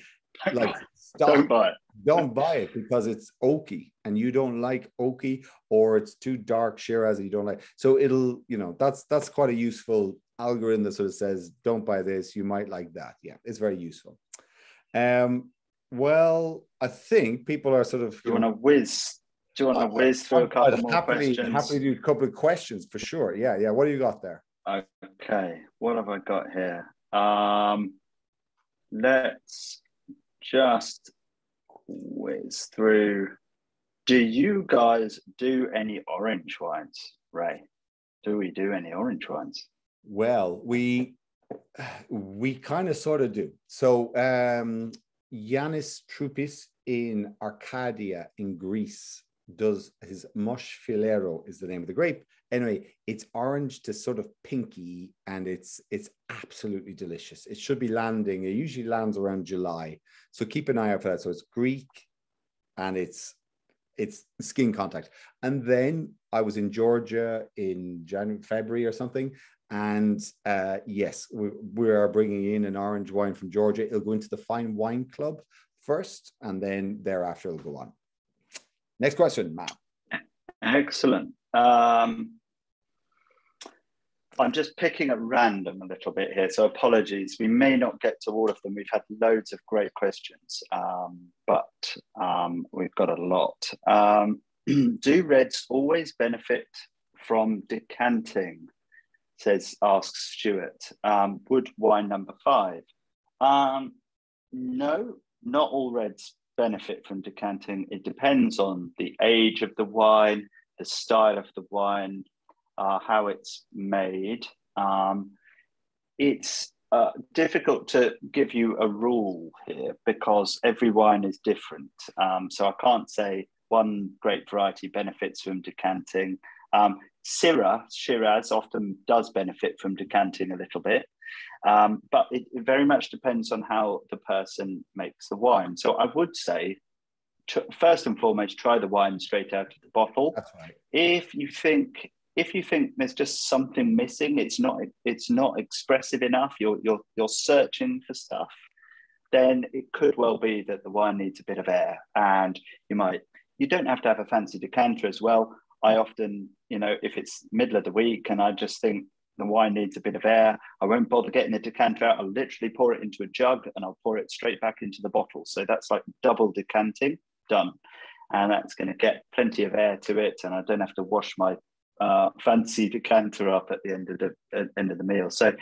like stop, don't buy it. don't buy it because it's oaky and you don't like oaky or it's too dark Shiraz and you don't like. So it'll, you know, that's that's quite a useful algorithm that sort of says, don't buy this, you might like that. Yeah, it's very useful. Um, well, I think people are sort of. Do you want to whiz? Do you want to whiz through a couple I'd more happily, questions? Happily do a couple of questions for sure. Yeah, yeah. What do you got there? Okay, what have I got here? Um, let's just whiz through. Do you guys do any orange wines, Ray? Do we do any orange wines? Well, we we kind of sort of do. So um Yanis Troupis in Arcadia in Greece does his Mosh Filero is the name of the grape. Anyway, it's orange to sort of pinky, and it's it's absolutely delicious. It should be landing. It usually lands around July, so keep an eye out for that. So it's Greek, and it's it's skin contact. And then I was in Georgia in January, February or something, and uh, yes, we, we are bringing in an orange wine from Georgia. It'll go into the Fine Wine Club first, and then thereafter it'll go on. Next question, Matt. Excellent. Um, I'm just picking at random a little bit here, so apologies. We may not get to all of them. We've had loads of great questions, um, but um, we've got a lot. Um, do reds always benefit from decanting? Says asks Stuart. Um, wood wine number five. Um, no, not all reds benefit from decanting. It depends on the age of the wine, the style of the wine, uh, how it's made. Um, it's uh, difficult to give you a rule here because every wine is different. Um, so I can't say one great variety benefits from decanting. Um, Syrah, Shiraz often does benefit from decanting a little bit. Um, but it, it, very much depends on how the person makes the wine. So I would say, first and foremost, try the wine straight out of the bottle. That's right. If you think if you think there's just something missing, it's not it's not expressive enough. You're you're you're searching for stuff. Then it could well be that the wine needs a bit of air, and you might you don't have to have a fancy decanter as well. I often, you know, if it's middle of the week and I just think the wine needs a bit of air. I won't bother getting the decanter out. I'll literally pour it into a jug and I'll pour it straight back into the bottle. So that's like double decanting done. And that's going to get plenty of air to it. And I don't have to wash my uh, fancy decanter up at the end of the uh, end of the meal. So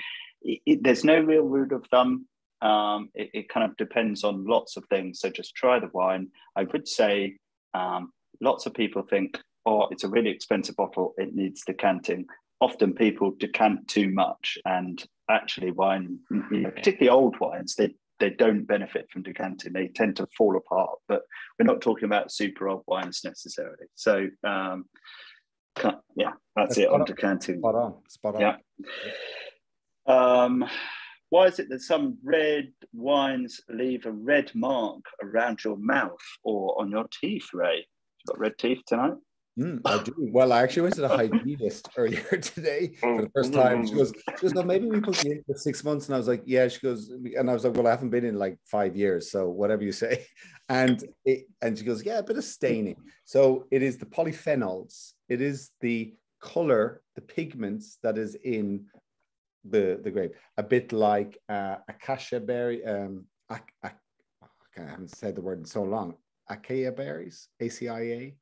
it, it, there's no real rule of thumb. Um, it, it, kind of depends on lots of things. So just try the wine. I would say um, lots of people think, oh, it's a really expensive bottle. It needs decanting often people decant too much and actually wine you know, particularly old wines they they don't benefit from decanting they tend to fall apart but we're not talking about super old wines necessarily so um yeah that's, that's it on, on decanting spot on spot on yeah um why is it that some red wines leave a red mark around your mouth or on your teeth ray you got red teeth tonight Mm, I do. Well, I actually went to the hygienist earlier today for the first time. She goes, she goes, no, maybe we put you in for six months. And I was like, yeah. She goes, and I was like, well, I haven't been in like five years, so whatever you say. And it, and she goes, yeah, a bit of staining. So it is the polyphenols. It is the color, the pigments that is in the the grape. A bit like uh, acacia berry. Um, I, I, I haven't said the word in so long. Acacia berries, A C I A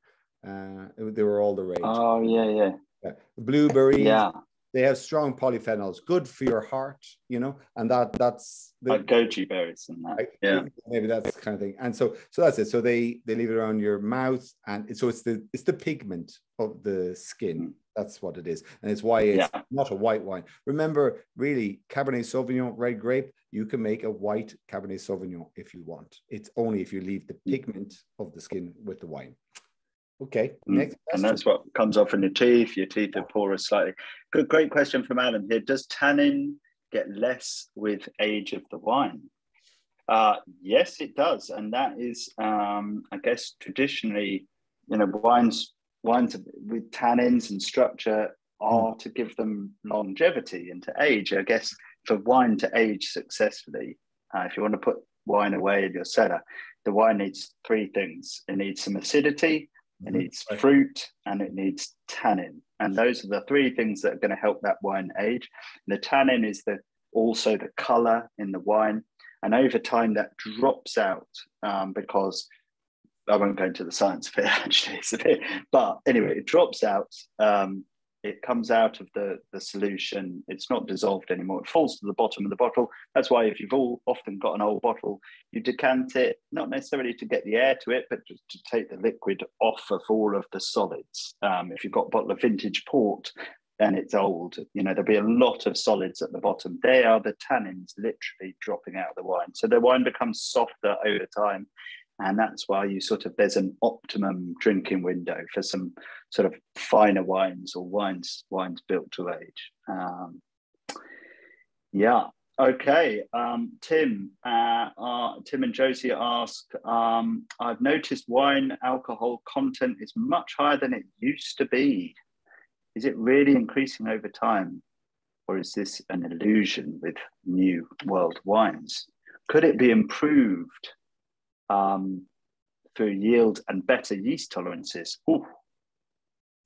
uh, they were all the rage. Oh yeah, yeah. yeah. Blueberries. Yeah. They have strong polyphenols, good for your heart, you know, and that that's the, like goji berries and that. yeah, maybe that's kind of thing. And so, so that's it. So they they leave it around your mouth, and so it's the it's the pigment of the skin. Mm. That's what it is, and it's why it's yeah. not a white wine. Remember, really, Cabernet Sauvignon, red grape, you can make a white Cabernet Sauvignon if you want. It's only if you leave the mm. pigment of the skin with the wine. Okay. Mm. Next and that's what comes off in your teeth. Your teeth are porous slightly. Good, great question from Alan here. Does tannin get less with age of the wine? Uh, yes, it does, and that is, um, I guess, traditionally, you know, wines wines with tannins and structure are mm. to give them longevity and to age. I guess for wine to age successfully, uh, if you want to put wine away in your cellar, the wine needs three things. It needs some acidity, it mm-hmm. needs fruit and it needs tannin. And those are the three things that are going to help that wine age. And the tannin is the also the color in the wine. And over time, that drops out um, because I won't go into the science of it actually, it's a bit, but anyway, it drops out um, it comes out of the, the solution. It's not dissolved anymore. It falls to the bottom of the bottle. That's why if you've all often got an old bottle, you decant it, not necessarily to get the air to it, but just to take the liquid off of all of the solids. Um, if you've got a bottle of vintage port and it's old, you know, there'll be a lot of solids at the bottom. They are the tannins literally dropping out of the wine. So the wine becomes softer over time and that's why you sort of there's an optimum drinking window for some sort of finer wines or wines wines built to age. Um, yeah okay um, tim uh, uh, tim and josie ask um, i've noticed wine alcohol content is much higher than it used to be. Is it really increasing over time or is this an illusion with new world wines? Could it be improved um, through yield and better yeast tolerances? Ooh.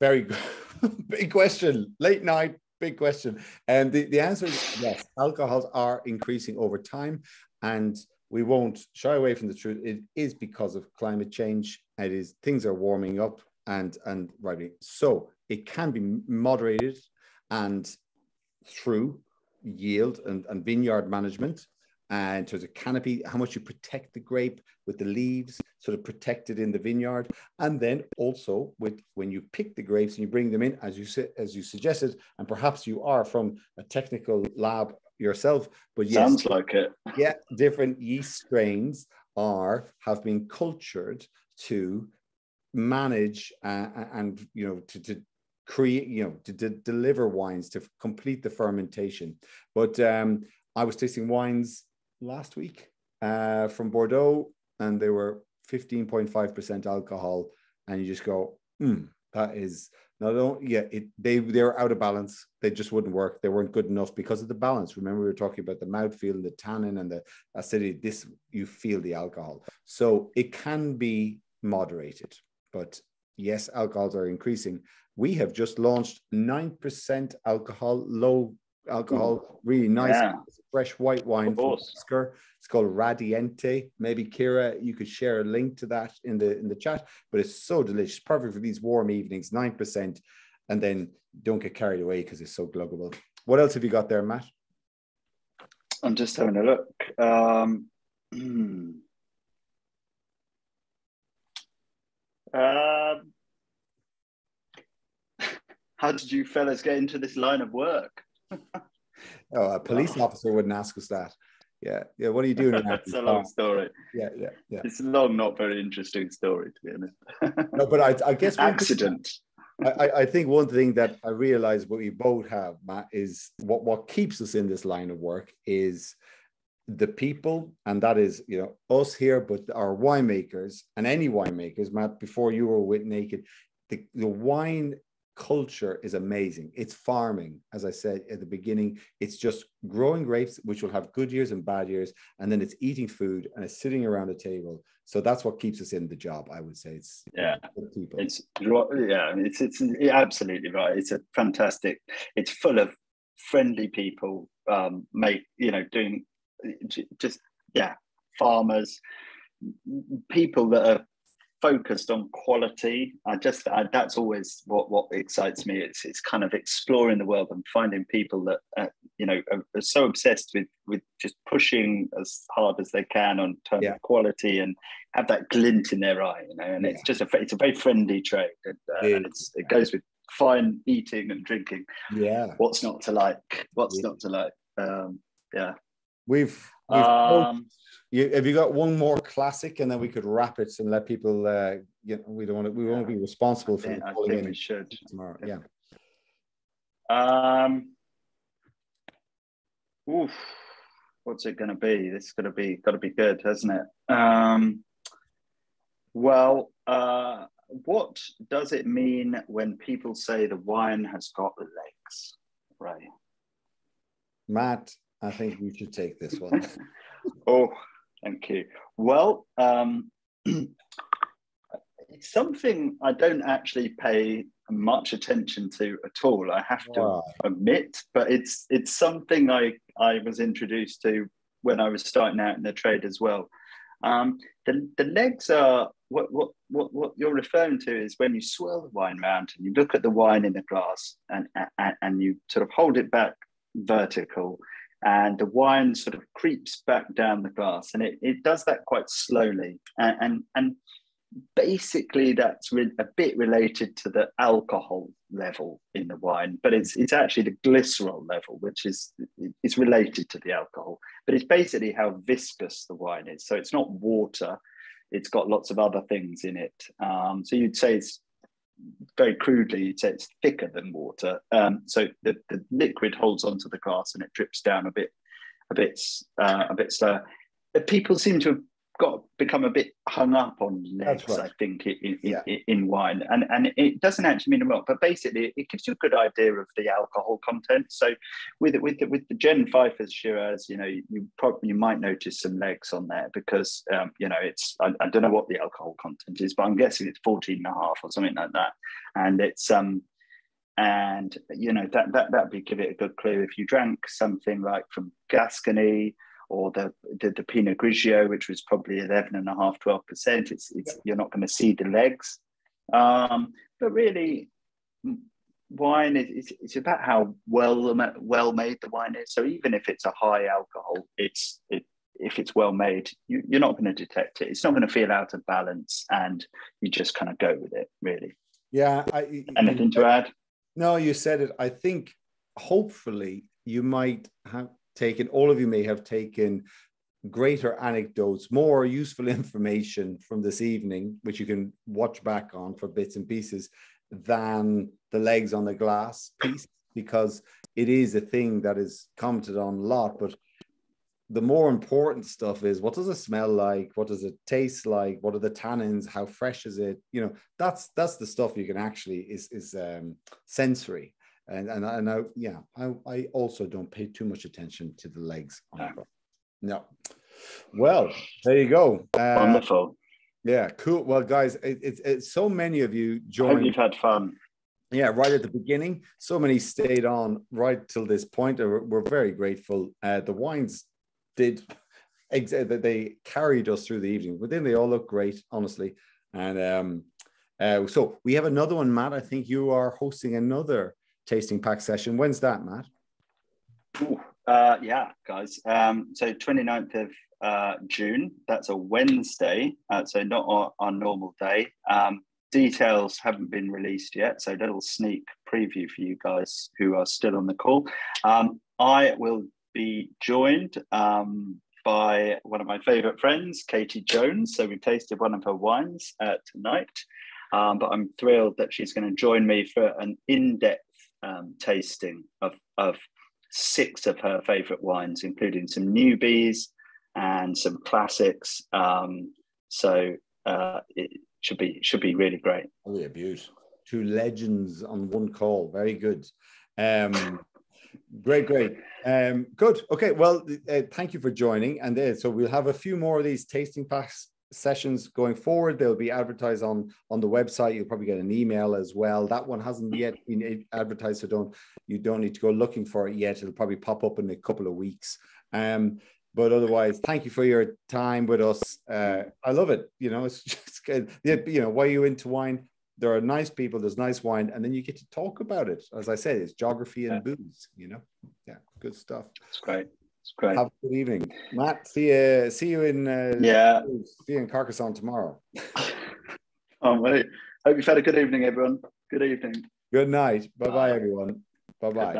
Very good. big question. Late night, big question. And the, the answer is yes, alcohols are increasing over time. And we won't shy away from the truth. It is because of climate change. It is things are warming up and and right. So it can be moderated and through yield and, and vineyard management and in terms of canopy, how much you protect the grape with the leaves, sort of protected in the vineyard, and then also with when you pick the grapes and you bring them in, as you said, as you suggested, and perhaps you are from a technical lab yourself, but yes, sounds like it. yeah, different yeast strains are have been cultured to manage uh, and you know to, to create you know to, to, deliver wines to complete the fermentation. But um I was tasting wines last week uh, from Bordeaux, and they were 15.5% alcohol. And you just go, hmm, that is not only, yeah, it, they, they were out of balance. They just wouldn't work. They weren't good enough because of the balance. Remember, we were talking about the mouthfeel and the tannin and the acidity. This, you feel the alcohol. So it can be moderated, but yes, alcohols are increasing. We have just launched 9% alcohol, low alcohol, really nice, yeah. fresh white wine. It's called Radiente. Maybe Kira, you could share a link to that in the in the chat. But it's so delicious, perfect for these warm evenings. Nine percent, and then don't get carried away because it's so gluggable. What else have you got there, Matt? I'm just having a look. Um, um, how did you fellas get into this line of work? oh, a police oh. officer wouldn't ask us that. Yeah, yeah. What are you doing? That's a long story. Yeah, yeah, yeah. It's a long, not very interesting story, to be honest. no, but I, I guess accident. I, I think one thing that I realize what we both have, Matt, is what what keeps us in this line of work is the people, and that is you know us here, but our winemakers and any winemakers, Matt. Before you were with Naked, the, the wine culture is amazing. It's farming, as I said at the beginning. It's just growing grapes, which will have good years and bad years, and then it's eating food and it's sitting around a table. So that's what keeps us in the job. I would say it's yeah, people. It's yeah, it's it's absolutely right. It's a fantastic. It's full of friendly people. Um, make you know doing just yeah, farmers, people that are focused on quality. I just I, that's always what what excites me. It's it's kind of exploring the world and finding people that uh, you know are, are, so obsessed with with just pushing as hard as they can on terms yeah. of quality and have that glint in their eye. You know, and yeah. it's just a it's a very friendly trade, and, uh, and it goes with fine eating and drinking. Yeah, what's not to like? What's yeah. not to like? Um, yeah, we've. we've um, you, have you got one more classic, and then we could wrap it and let people. Uh, you know, we don't want to. We won't be responsible for I think, in we should tomorrow. Yeah. Um. Oof. What's it going to be? This is going to be got to be good, hasn't it? Um. Well, uh, what does it mean when people say the wine has got legs? Right. Matt, I think you should take this one. oh, Thank you. Well, um, it's something I don't actually pay much attention to at all. I have to wow. admit, but it's it's something I I was introduced to when I was starting out in the trade as well. Um, the the legs are what what what what you're referring to is when you swirl the wine round and you look at the wine in the glass and and, and you sort of hold it back vertical and the wine sort of creeps back down the glass and it, it does that quite slowly. And and, and basically that's re- a bit related to the alcohol level in the wine but it's it's actually the glycerol level which is it's related to the alcohol. But it's basically how viscous the wine is. So it's not water it's got lots of other things in it. Um, so you'd say it's very crudely, it's thicker than water. Um, so the, the liquid holds onto the glass and it drips down a bit, a bit, uh, a bit slower. People seem to have got become a bit hung up on legs, right. I think, in, in, yeah. in, wine, and and it doesn't actually mean a lot, but basically it gives you a good idea of the alcohol content. So with with the, with the Jen Pfeiffer's Shiraz, you know, you probably you might notice some legs on there because um, you know it's I, I, don't know what the alcohol content is, but I'm guessing it's 14 and a half or something like that, and it's um and you know that that that would give it a good clue if you drank something like from Gascony or the, the, the Pinot Grigio, which was probably 11 and a half, 12%. It's, it's, you're not going to see the legs. Um, but really, wine is it's, it's about how well well made the wine is. So even if it's a high alcohol, it's it, if it's well made, you, you're not going to detect it. It's not going to feel out of balance, and you just kind of go with it. Really. Yeah. I, Anything to add? No, you said it. I think hopefully you might have taken, all of you may have taken greater anecdotes, more useful information from this evening, which you can watch back on for bits and pieces, than the legs on the glass piece, because it is a thing that is commented on a lot. But the more important stuff is what does it smell like? What does it taste like? What are the tannins? How fresh is it? You know that's that's the stuff you can actually is is um, sensory and and, and I, yeah I, I also don't pay too much attention to the legs no. no well there you go uh, wonderful yeah cool well guys it, it, it's so many of you joined you've had fun yeah, right at the beginning. So many stayed on right till this point. We're, we're very grateful. Uh, the wines did that they carried us through the evening, but then they all look great, honestly. And um, uh, so we have another one, Matt. I think you are hosting another tasting pack session. When's that, Matt? Ooh, uh, yeah, guys. Um, so 29th of uh, June. That's a Wednesday, uh, so not our, our normal day. Um, details haven't been released yet, so a little sneak preview for you guys who are still on the call. Um, I will be joined um, by one of my favorite friends, Katie Jones. So we tasted one of her wines uh, tonight, um, but I'm thrilled that she's going to join me for an in-depth um, tasting of, of six of her favorite wines, including some newbies and some classics. Um, so uh, it should be should be really great. Oh yeah, beautiful. Two legends on one call. Very good. Um, Great, great. Um, good. Okay. Well, uh, thank you for joining. And uh, so we'll have a few more of these tasting packs sessions going forward. They'll be advertised on on the website. You'll probably get an email as well. That one hasn't yet been advertised, so don't you don't need to go looking for it yet. It'll probably pop up in a couple of weeks. Um, but otherwise, thank you for your time with us. Uh, I love it. You know, it's just good. You know, why are you into wine? there are nice people, there's nice wine, and then you get to talk about it. As I said, it's geography and yeah. booze, you know? Yeah, good stuff. It's great. It's great. Have a good evening. Matt, see you see you in uh, yeah. See you in Carcassonne tomorrow. oh wait. Hope you've had a good evening, everyone. Good evening. Good night. Bye bye, everyone. Bye bye.